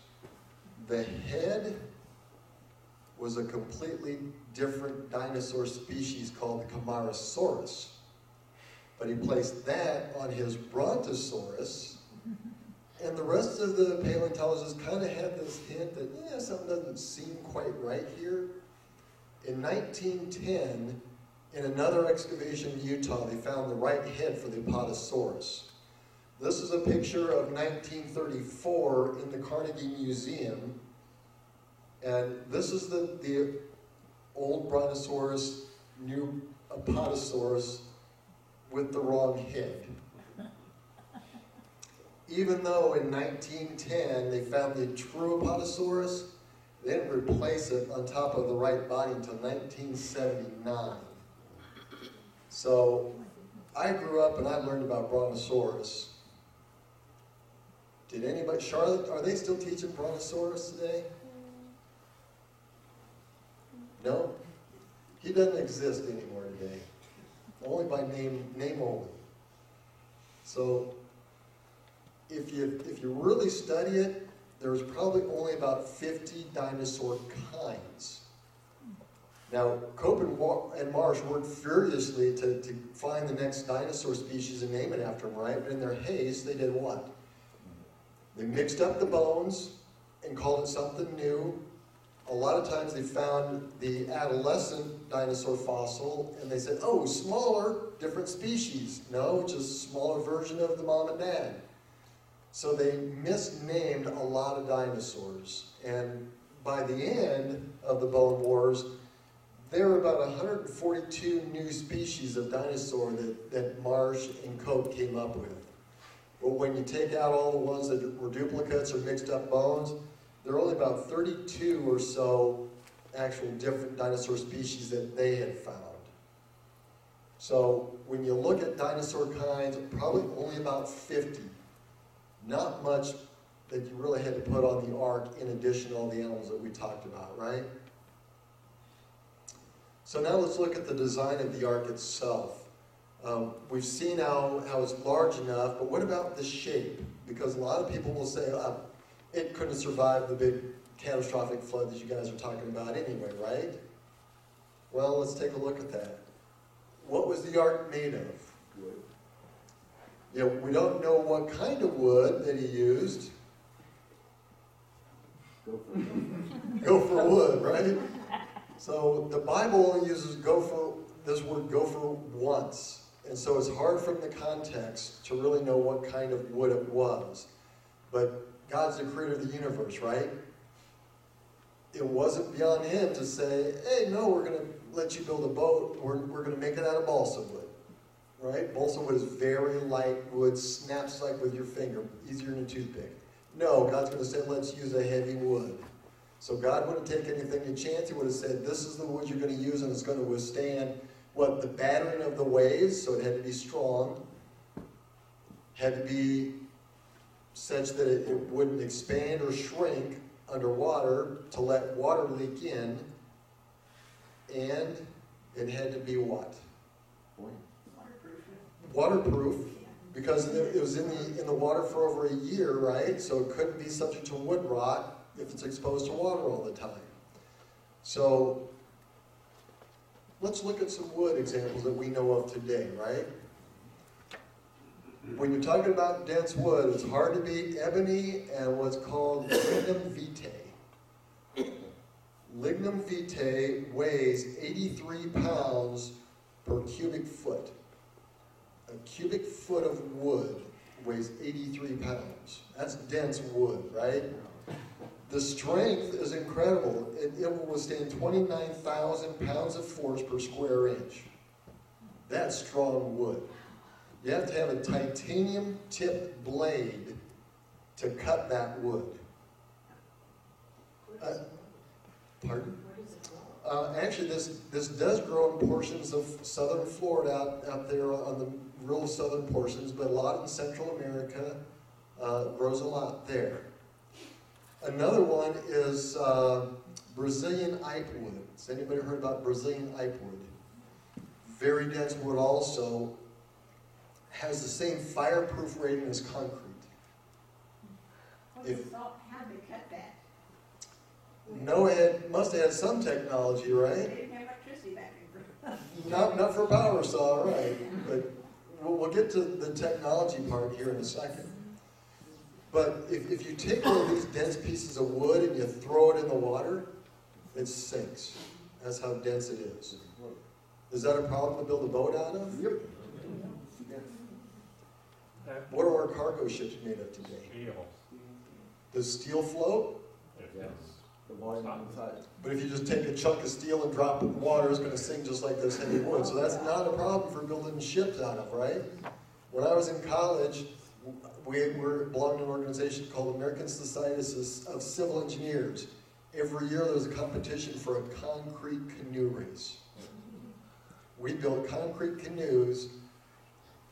The head was a completely different dinosaur species called the Camarasaurus. But he placed that on his Brontosaurus, and the rest of the paleontologists kind of had this hint that, yeah, something doesn't seem quite right here. In 1910, in another excavation in Utah, they found the right head for the Apatosaurus. This is a picture of 1934 in the Carnegie Museum. And this is the, the old Brontosaurus, new Apatosaurus with the wrong head. Even though in 1910 they found the true Apatosaurus, they didn't replace it on top of the right body until 1979. So I grew up and I learned about Brontosaurus. Did anybody, Charlotte, are they still teaching Brontosaurus today? No? He doesn't exist anymore today. Only by name, name only. So if you if you really study it, there's probably only about 50 dinosaur kinds. Now, Cope and, Marsh worked furiously to, to find the next dinosaur species and name it after them, right? But in their haste, they did what? They mixed up the bones and called it something new. A lot of times they found the adolescent dinosaur fossil and they said, oh, smaller, different species. No, just a smaller version of the mom and dad. So they misnamed a lot of dinosaurs. And by the end of the Bone Wars, there were about 142 new species of dinosaur that, that Marsh and Cope came up with. But when you take out all the ones that were duplicates or mixed up bones, there are only about 32 or so actual different dinosaur species that they had found. So when you look at dinosaur kinds, probably only about 50 not much that you really had to put on the ark in addition to all the animals that we talked about, right? So now let's look at the design of the ark itself. Um, we've seen how, how it's large enough, but what about the shape? Because a lot of people will say uh, it couldn't survive the big catastrophic flood that you guys are talking about anyway, right? Well, let's take a look at that. What was the ark made of? Wood. Yeah, we don't know what kind of wood that he used. Go for it. Gopher wood, right? So the Bible only uses gopher, this word gopher once. And so it's hard from the context to really know what kind of wood it was. But God's the creator of the universe, right? It wasn't beyond him to say, hey, no, we're going to let you build a boat. We're, we're going to make it out of balsa wood. Right? Balsa wood is very light wood, snaps like with your finger, easier than a toothpick. No, God's going to say, let's use a heavy wood. So God wouldn't take anything to chance. He would have said, this is the wood you're going to use and it's going to withstand what? The battering of the waves, so it had to be strong. Had to be such that it, it wouldn't expand or shrink underwater to let water leak in. And it had to be what? Waterproof. Waterproof, because it was in the, in the water for over a year, right? So it couldn't be subject to wood rot if it's exposed to water all the time. So let's look at some wood examples that we know of today, right? When you're talking about dense wood, it's hard to beat ebony and what's called lignum vitae. Lignum vitae weighs 83 pounds per cubic foot. A cubic foot of wood weighs 83 pounds. That's dense wood, right? The strength is incredible. It, it will withstand 29,000 pounds of force per square inch. That's strong wood. You have to have a titanium tipped blade to cut that wood. Uh, pardon? Uh, actually, this, this does grow in portions of southern Florida out, out there on the real southern portions, but a lot in Central America uh, grows a lot there. Another one is uh, Brazilian ipewood. Has anybody heard about Brazilian ipewood? Very dense wood also. Has the same fireproof rating as concrete. If- was salt, how'd they cut that? No, it must have had some technology, They right? didn't have electricity back in. Not, not for power saw, right? But we'll, we'll get to the technology part here in a second. But if, if you take one of these dense pieces of wood and you throw it in the water, it sinks. That's how dense it is. Is that a problem to build a boat out of? Yep. Yeah. What are our cargo ships made of today? Steel. Does steel float? Yes. The volume inside. But if you just take a chunk of steel and drop it in water, it's going to sink just like this heavy wood. So that's not a problem for building ships out of, right? When I was in college, we were belonged to an organization called American Society of Civil Engineers. Every year there was a competition for a concrete canoe race. We built concrete canoes.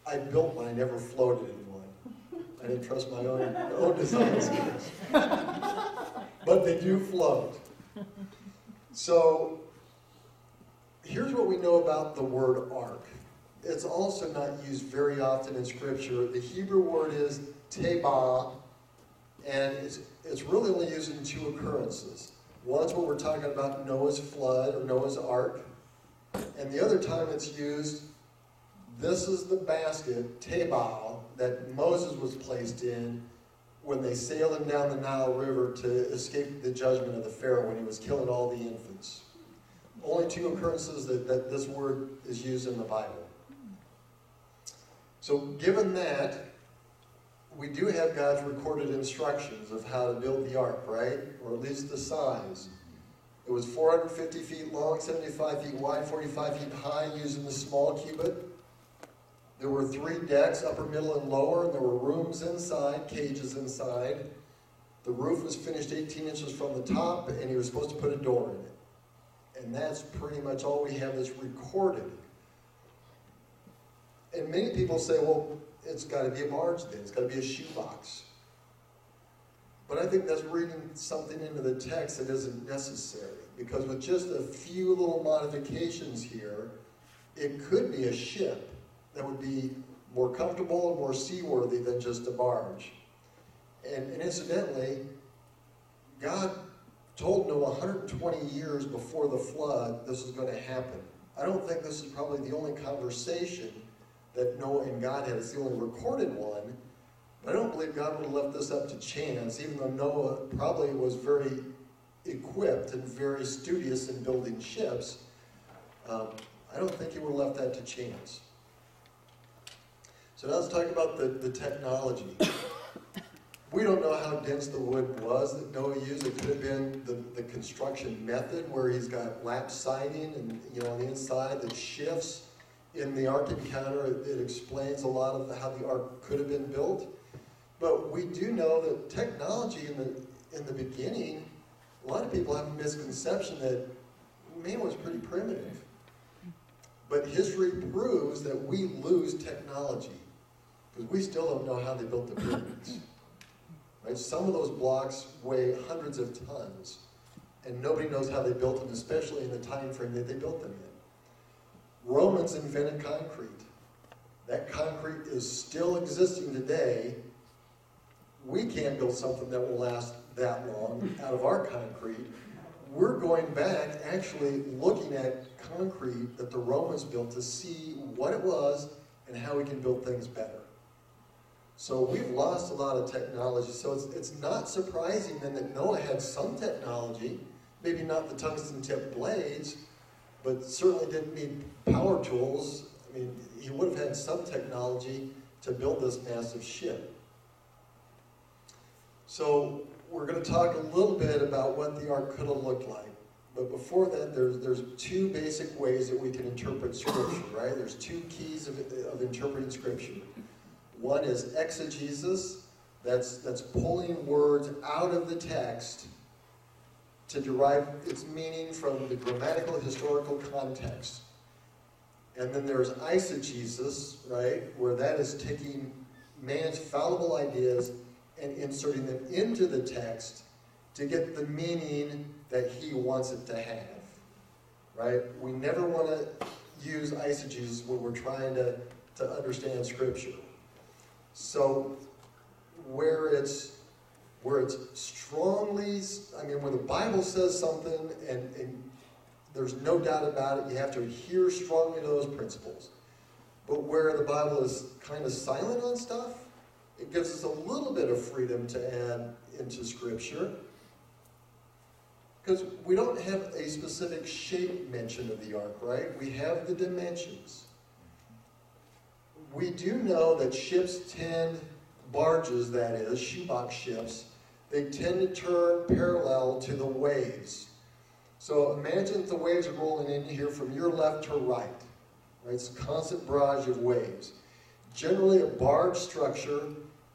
I built one, I never floated in one. I didn't trust my own, own design skills. But they do float. So, here's what we know about the word ark. It's also not used very often in Scripture. The Hebrew word is teba, and it's, it's really only used in two occurrences. One's when we're talking about Noah's flood or Noah's ark, and the other time it's used, this is the basket, Tabal, that Moses was placed in when they sailed him down the Nile River to escape the judgment of the Pharaoh when he was killing all the infants. Only two occurrences that, that this word is used in the Bible. So, given that, we do have God's recorded instructions of how to build the ark, right? Or at least the size. It was 450 feet long, 75 feet wide, 45 feet high, using the small cubit. There were three decks, upper, middle, and lower, and there were rooms inside, cages inside. The roof was finished 18 inches from the top, and he was supposed to put a door in it. And that's pretty much all we have that's recorded. And many people say, well, it's got to be a barge then, it's got to be a shoebox. But I think that's reading something into the text that isn't necessary. Because with just a few little modifications here, it could be a ship that would be more comfortable and more seaworthy than just a barge. And, and incidentally, God told Noah 120 years before the flood this was going to happen. I don't think this is probably the only conversation that Noah and God had. It's the only recorded one. But I don't believe God would have left this up to chance, even though Noah probably was very equipped and very studious in building ships. Um, I don't think he would have left that to chance. So now let's talk about the, the technology. We don't know how dense the wood was that Noah used. It could have been the, the construction method where he's got lap siding and, you know, on the inside that shifts. In the Ark Encounter, it, it explains a lot of the, how the Ark could have been built. But we do know that technology in the, in the beginning, a lot of people have a misconception that man was pretty primitive. But history proves that we lose technology because we still don't know how they built the pyramids. Right? Some of those blocks weigh hundreds of tons, and nobody knows how they built them, especially in the time frame that they built them in. Romans invented concrete. That concrete is still existing today. We can't build something that will last that long out of our concrete. We're going back, actually looking at concrete that the Romans built to see what it was and how we can build things better. So we've lost a lot of technology. So it's, it's not surprising then that Noah had some technology, maybe not the tungsten tip blades, but certainly didn't need power tools. I mean, he would have had some technology to build this massive ship. So we're going to talk a little bit about what the ark could have looked like. But before that, there's, there's two basic ways that we can interpret Scripture, right? There's two keys of, of interpreting Scripture. One is exegesis, that's, that's pulling words out of the text to derive its meaning from the grammatical historical context. And then there's eisegesis, right, where that is taking man's fallible ideas and inserting them into the text to get the meaning that he wants it to have. Right? We never want to use eisegesis when we're trying to, to understand Scripture. So where it's where it's strongly, I mean, when the Bible says something and, and there's no doubt about it, you have to adhere strongly to those principles. But where the Bible is kind of silent on stuff, it gives us a little bit of freedom to add into Scripture. Because we don't have a specific shape mention of the ark, right? We have the dimensions. We do know that ships tend, barges that is, shoebox ships, they tend to turn parallel to the waves. So imagine the waves are rolling in here from your left to right. right? It's a constant barrage of waves. Generally, a barge structure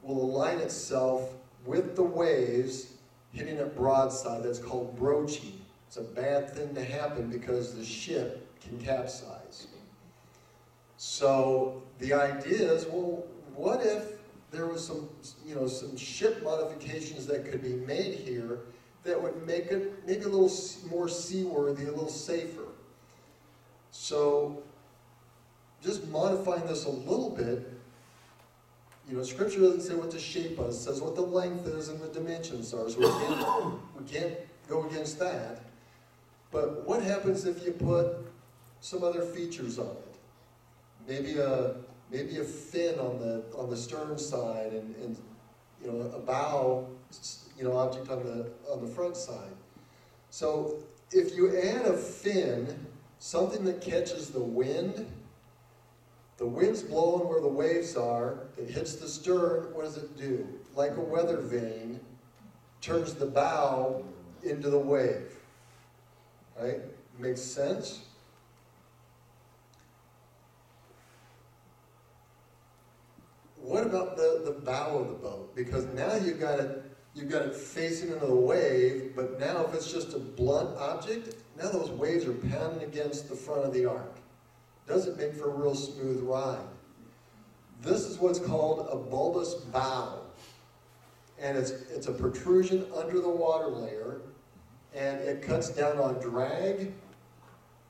will align itself with the waves hitting it broadside. That's called broaching. It's a bad thing to happen because the ship can capsize. So the idea is, well, what if there was some, you know, some ship modifications that could be made here that would make it maybe a little more seaworthy, a little safer. So just modifying this a little bit, you know, Scripture doesn't say what the shape is; it says what the length is and the dimensions are. So we can't, we can't go against that. But what happens if you put some other features on it? Maybe a maybe a fin on the on the stern side and, and you know a bow you know object on the on the front side. So if you add a fin, something that catches the wind, the wind's blowing where the waves are, it hits the stern, what does it do? Like a weather vane, turns the bow into the wave. Right? Makes sense? What about the, the bow of the boat? Because now you've got it you've got it facing into the wave, but now if it's just a blunt object, now those waves are pounding against the front of the ark. Doesn't make for a real smooth ride. This is what's called a bulbous bow. And it's, it's a protrusion under the water layer, and it cuts down on drag,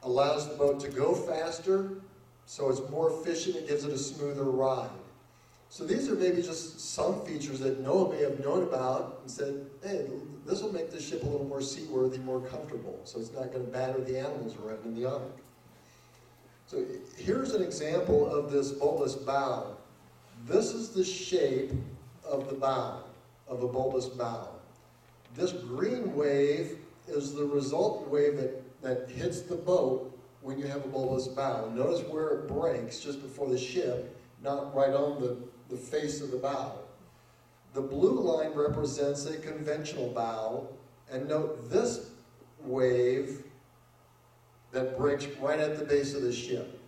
allows the boat to go faster, so it's more efficient, it gives it a smoother ride. So these are maybe just some features that Noah may have known about and said, hey, this will make this ship a little more seaworthy, more comfortable, so it's not going to batter the animals around in the ark. So here's an example of this bulbous bow. This is the shape of the bow, of a bulbous bow. This green wave is the result wave that, that hits the boat when you have a bulbous bow. Notice where it breaks just before the ship, not right on the, the face of the bow. The blue line represents a conventional bow, and note this wave that breaks right at the base of the ship.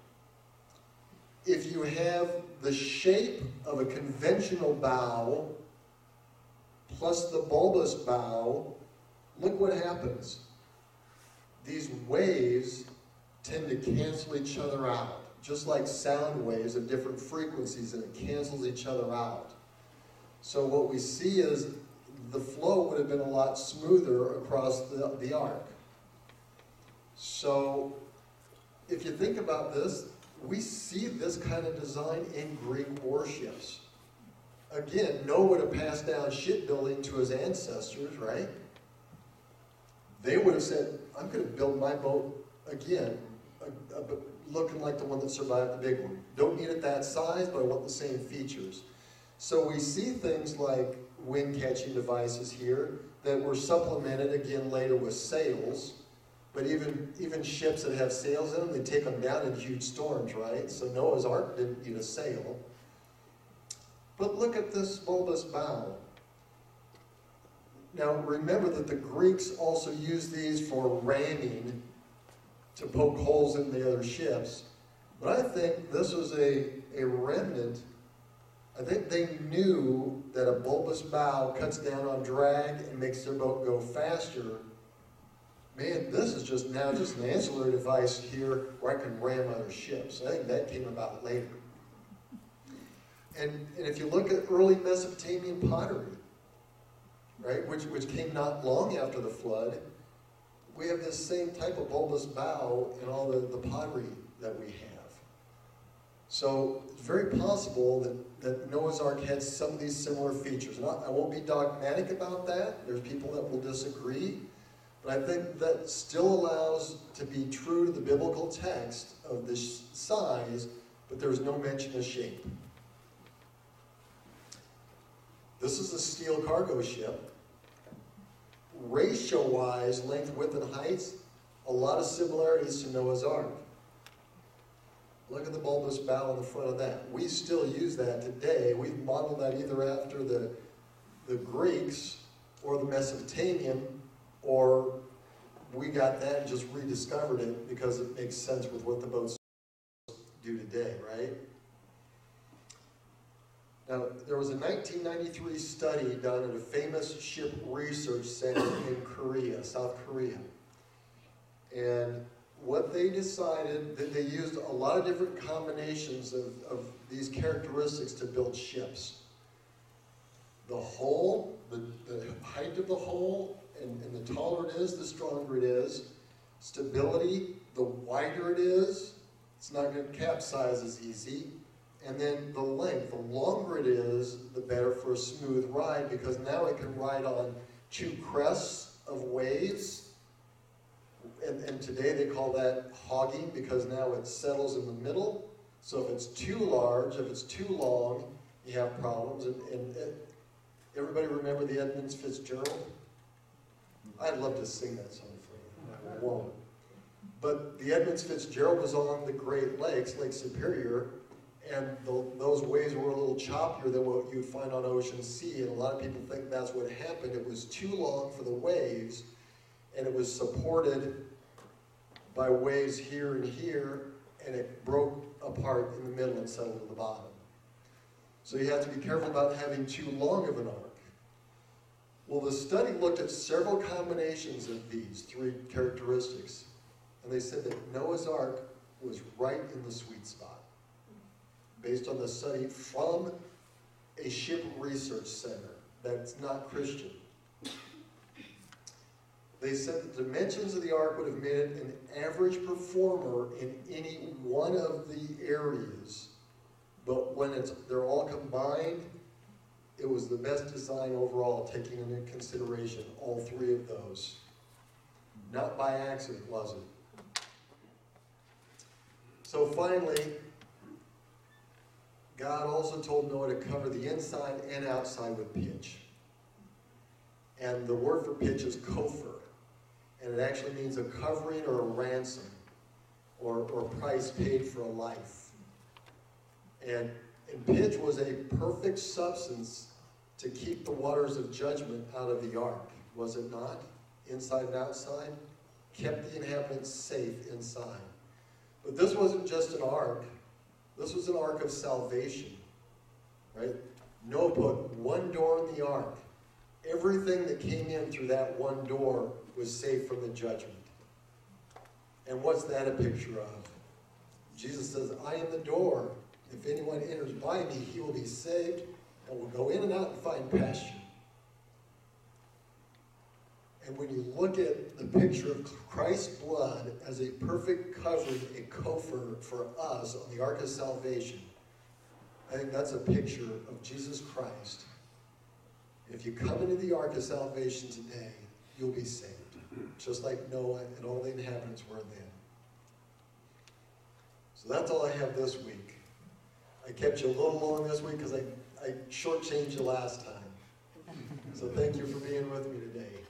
If you have the shape of a conventional bow plus the bulbous bow, look what happens. These waves tend to cancel each other out, just like sound waves of different frequencies, and it cancels each other out. So what we see is the flow would have been a lot smoother across the, the ark. So if you think about this, we see this kind of design in Greek warships. Again, Noah would have passed down shipbuilding to his ancestors, right? They would have said, I'm going to build my boat again, a, a, looking like the one that survived the big one. Don't need it that size, but I want the same features. So we see things like wind catching devices here that were supplemented again later with sails. But even, even ships that have sails in them, they take them down in huge storms, right? So Noah's Ark didn't need a sail. But look at this bulbous bow. Now remember that the Greeks also used these for ramming to poke holes in the other ships. But I think this was a, a remnant. I think they knew that a bulbous bow cuts down on drag and makes their boat go faster. Man, this is just now just an ancillary device here where I can ram other ships. I think that came about later. And, and if you look at early Mesopotamian pottery, right, which, which came not long after the flood, we have this same type of bulbous bow in all the, the pottery that we have. So it's very possible that, that Noah's Ark had some of these similar features. I won't be dogmatic about that. There's people that will disagree. But I think that still allows to be true to the biblical text of this size, but there's no mention of shape. This is a steel cargo ship. Ratio-wise, length, width, and height, a lot of similarities to Noah's Ark. Look at the bulbous bow on the front of that. We still use that today. We've modeled that either after the, the Greeks or the Mesopotamian, or we got that and just rediscovered it because it makes sense with what the boats do today, right? Now, there was a 1993 study done at a famous ship research center in Korea, South Korea. And what they decided that they used a lot of different combinations of, of these characteristics to build ships. The hull, the, the height of the hull, and, and the taller it is, the stronger it is. Stability, the wider it is, it's not going to capsize as easy. And then the length, the longer it is, the better for a smooth ride because now it can ride on two crests of waves. And, and today they call that hogging because now it settles in the middle. So if it's too large, if it's too long, you have problems. And, and, and everybody remember the Edmunds Fitzgerald? I'd love to sing that song for you. I won't. But the Edmunds Fitzgerald was on the Great Lakes, Lake Superior, and the, those waves were a little choppier than what you'd find on Ocean Sea, and a lot of people think that's what happened. It was too long for the waves, and it was supported by waves here and here, and it broke apart in the middle and settled to the bottom. So you have to be careful about having too long of an ark. Well, the study looked at several combinations of these three characteristics, and they said that Noah's Ark was right in the sweet spot based on the study from a ship research center that's not Christian. They said the dimensions of the ark would have made it an average performer in any one of the areas But when it's, they're all combined, it was the best design overall, taking into consideration all three of those. Not by accident, was it? So finally, God also told Noah to cover the inside and outside with pitch. And the word for pitch is kofar. And it actually means a covering or a ransom or, or price paid for a life. And, and pitch was a perfect substance to keep the waters of judgment out of the ark, was it not? Inside and outside? Kept the inhabitants safe inside. But this wasn't just an ark, this was an ark of salvation, right? Noah put one door in the ark. Everything that came in through that one door was safe from the judgment. And what's that a picture of? Jesus says, I am the door. If anyone enters by me, he will be saved and will go in and out and find pasture. And when you look at the picture of Christ's blood as a perfect covering, a kofar for us on the ark of salvation, I think that's a picture of Jesus Christ. If you come into the ark of salvation today, you'll be saved, just like Noah and all the inhabitants were then. So that's all I have this week. I kept you a little long this week because I, I shortchanged you last time. So thank you for being with me today.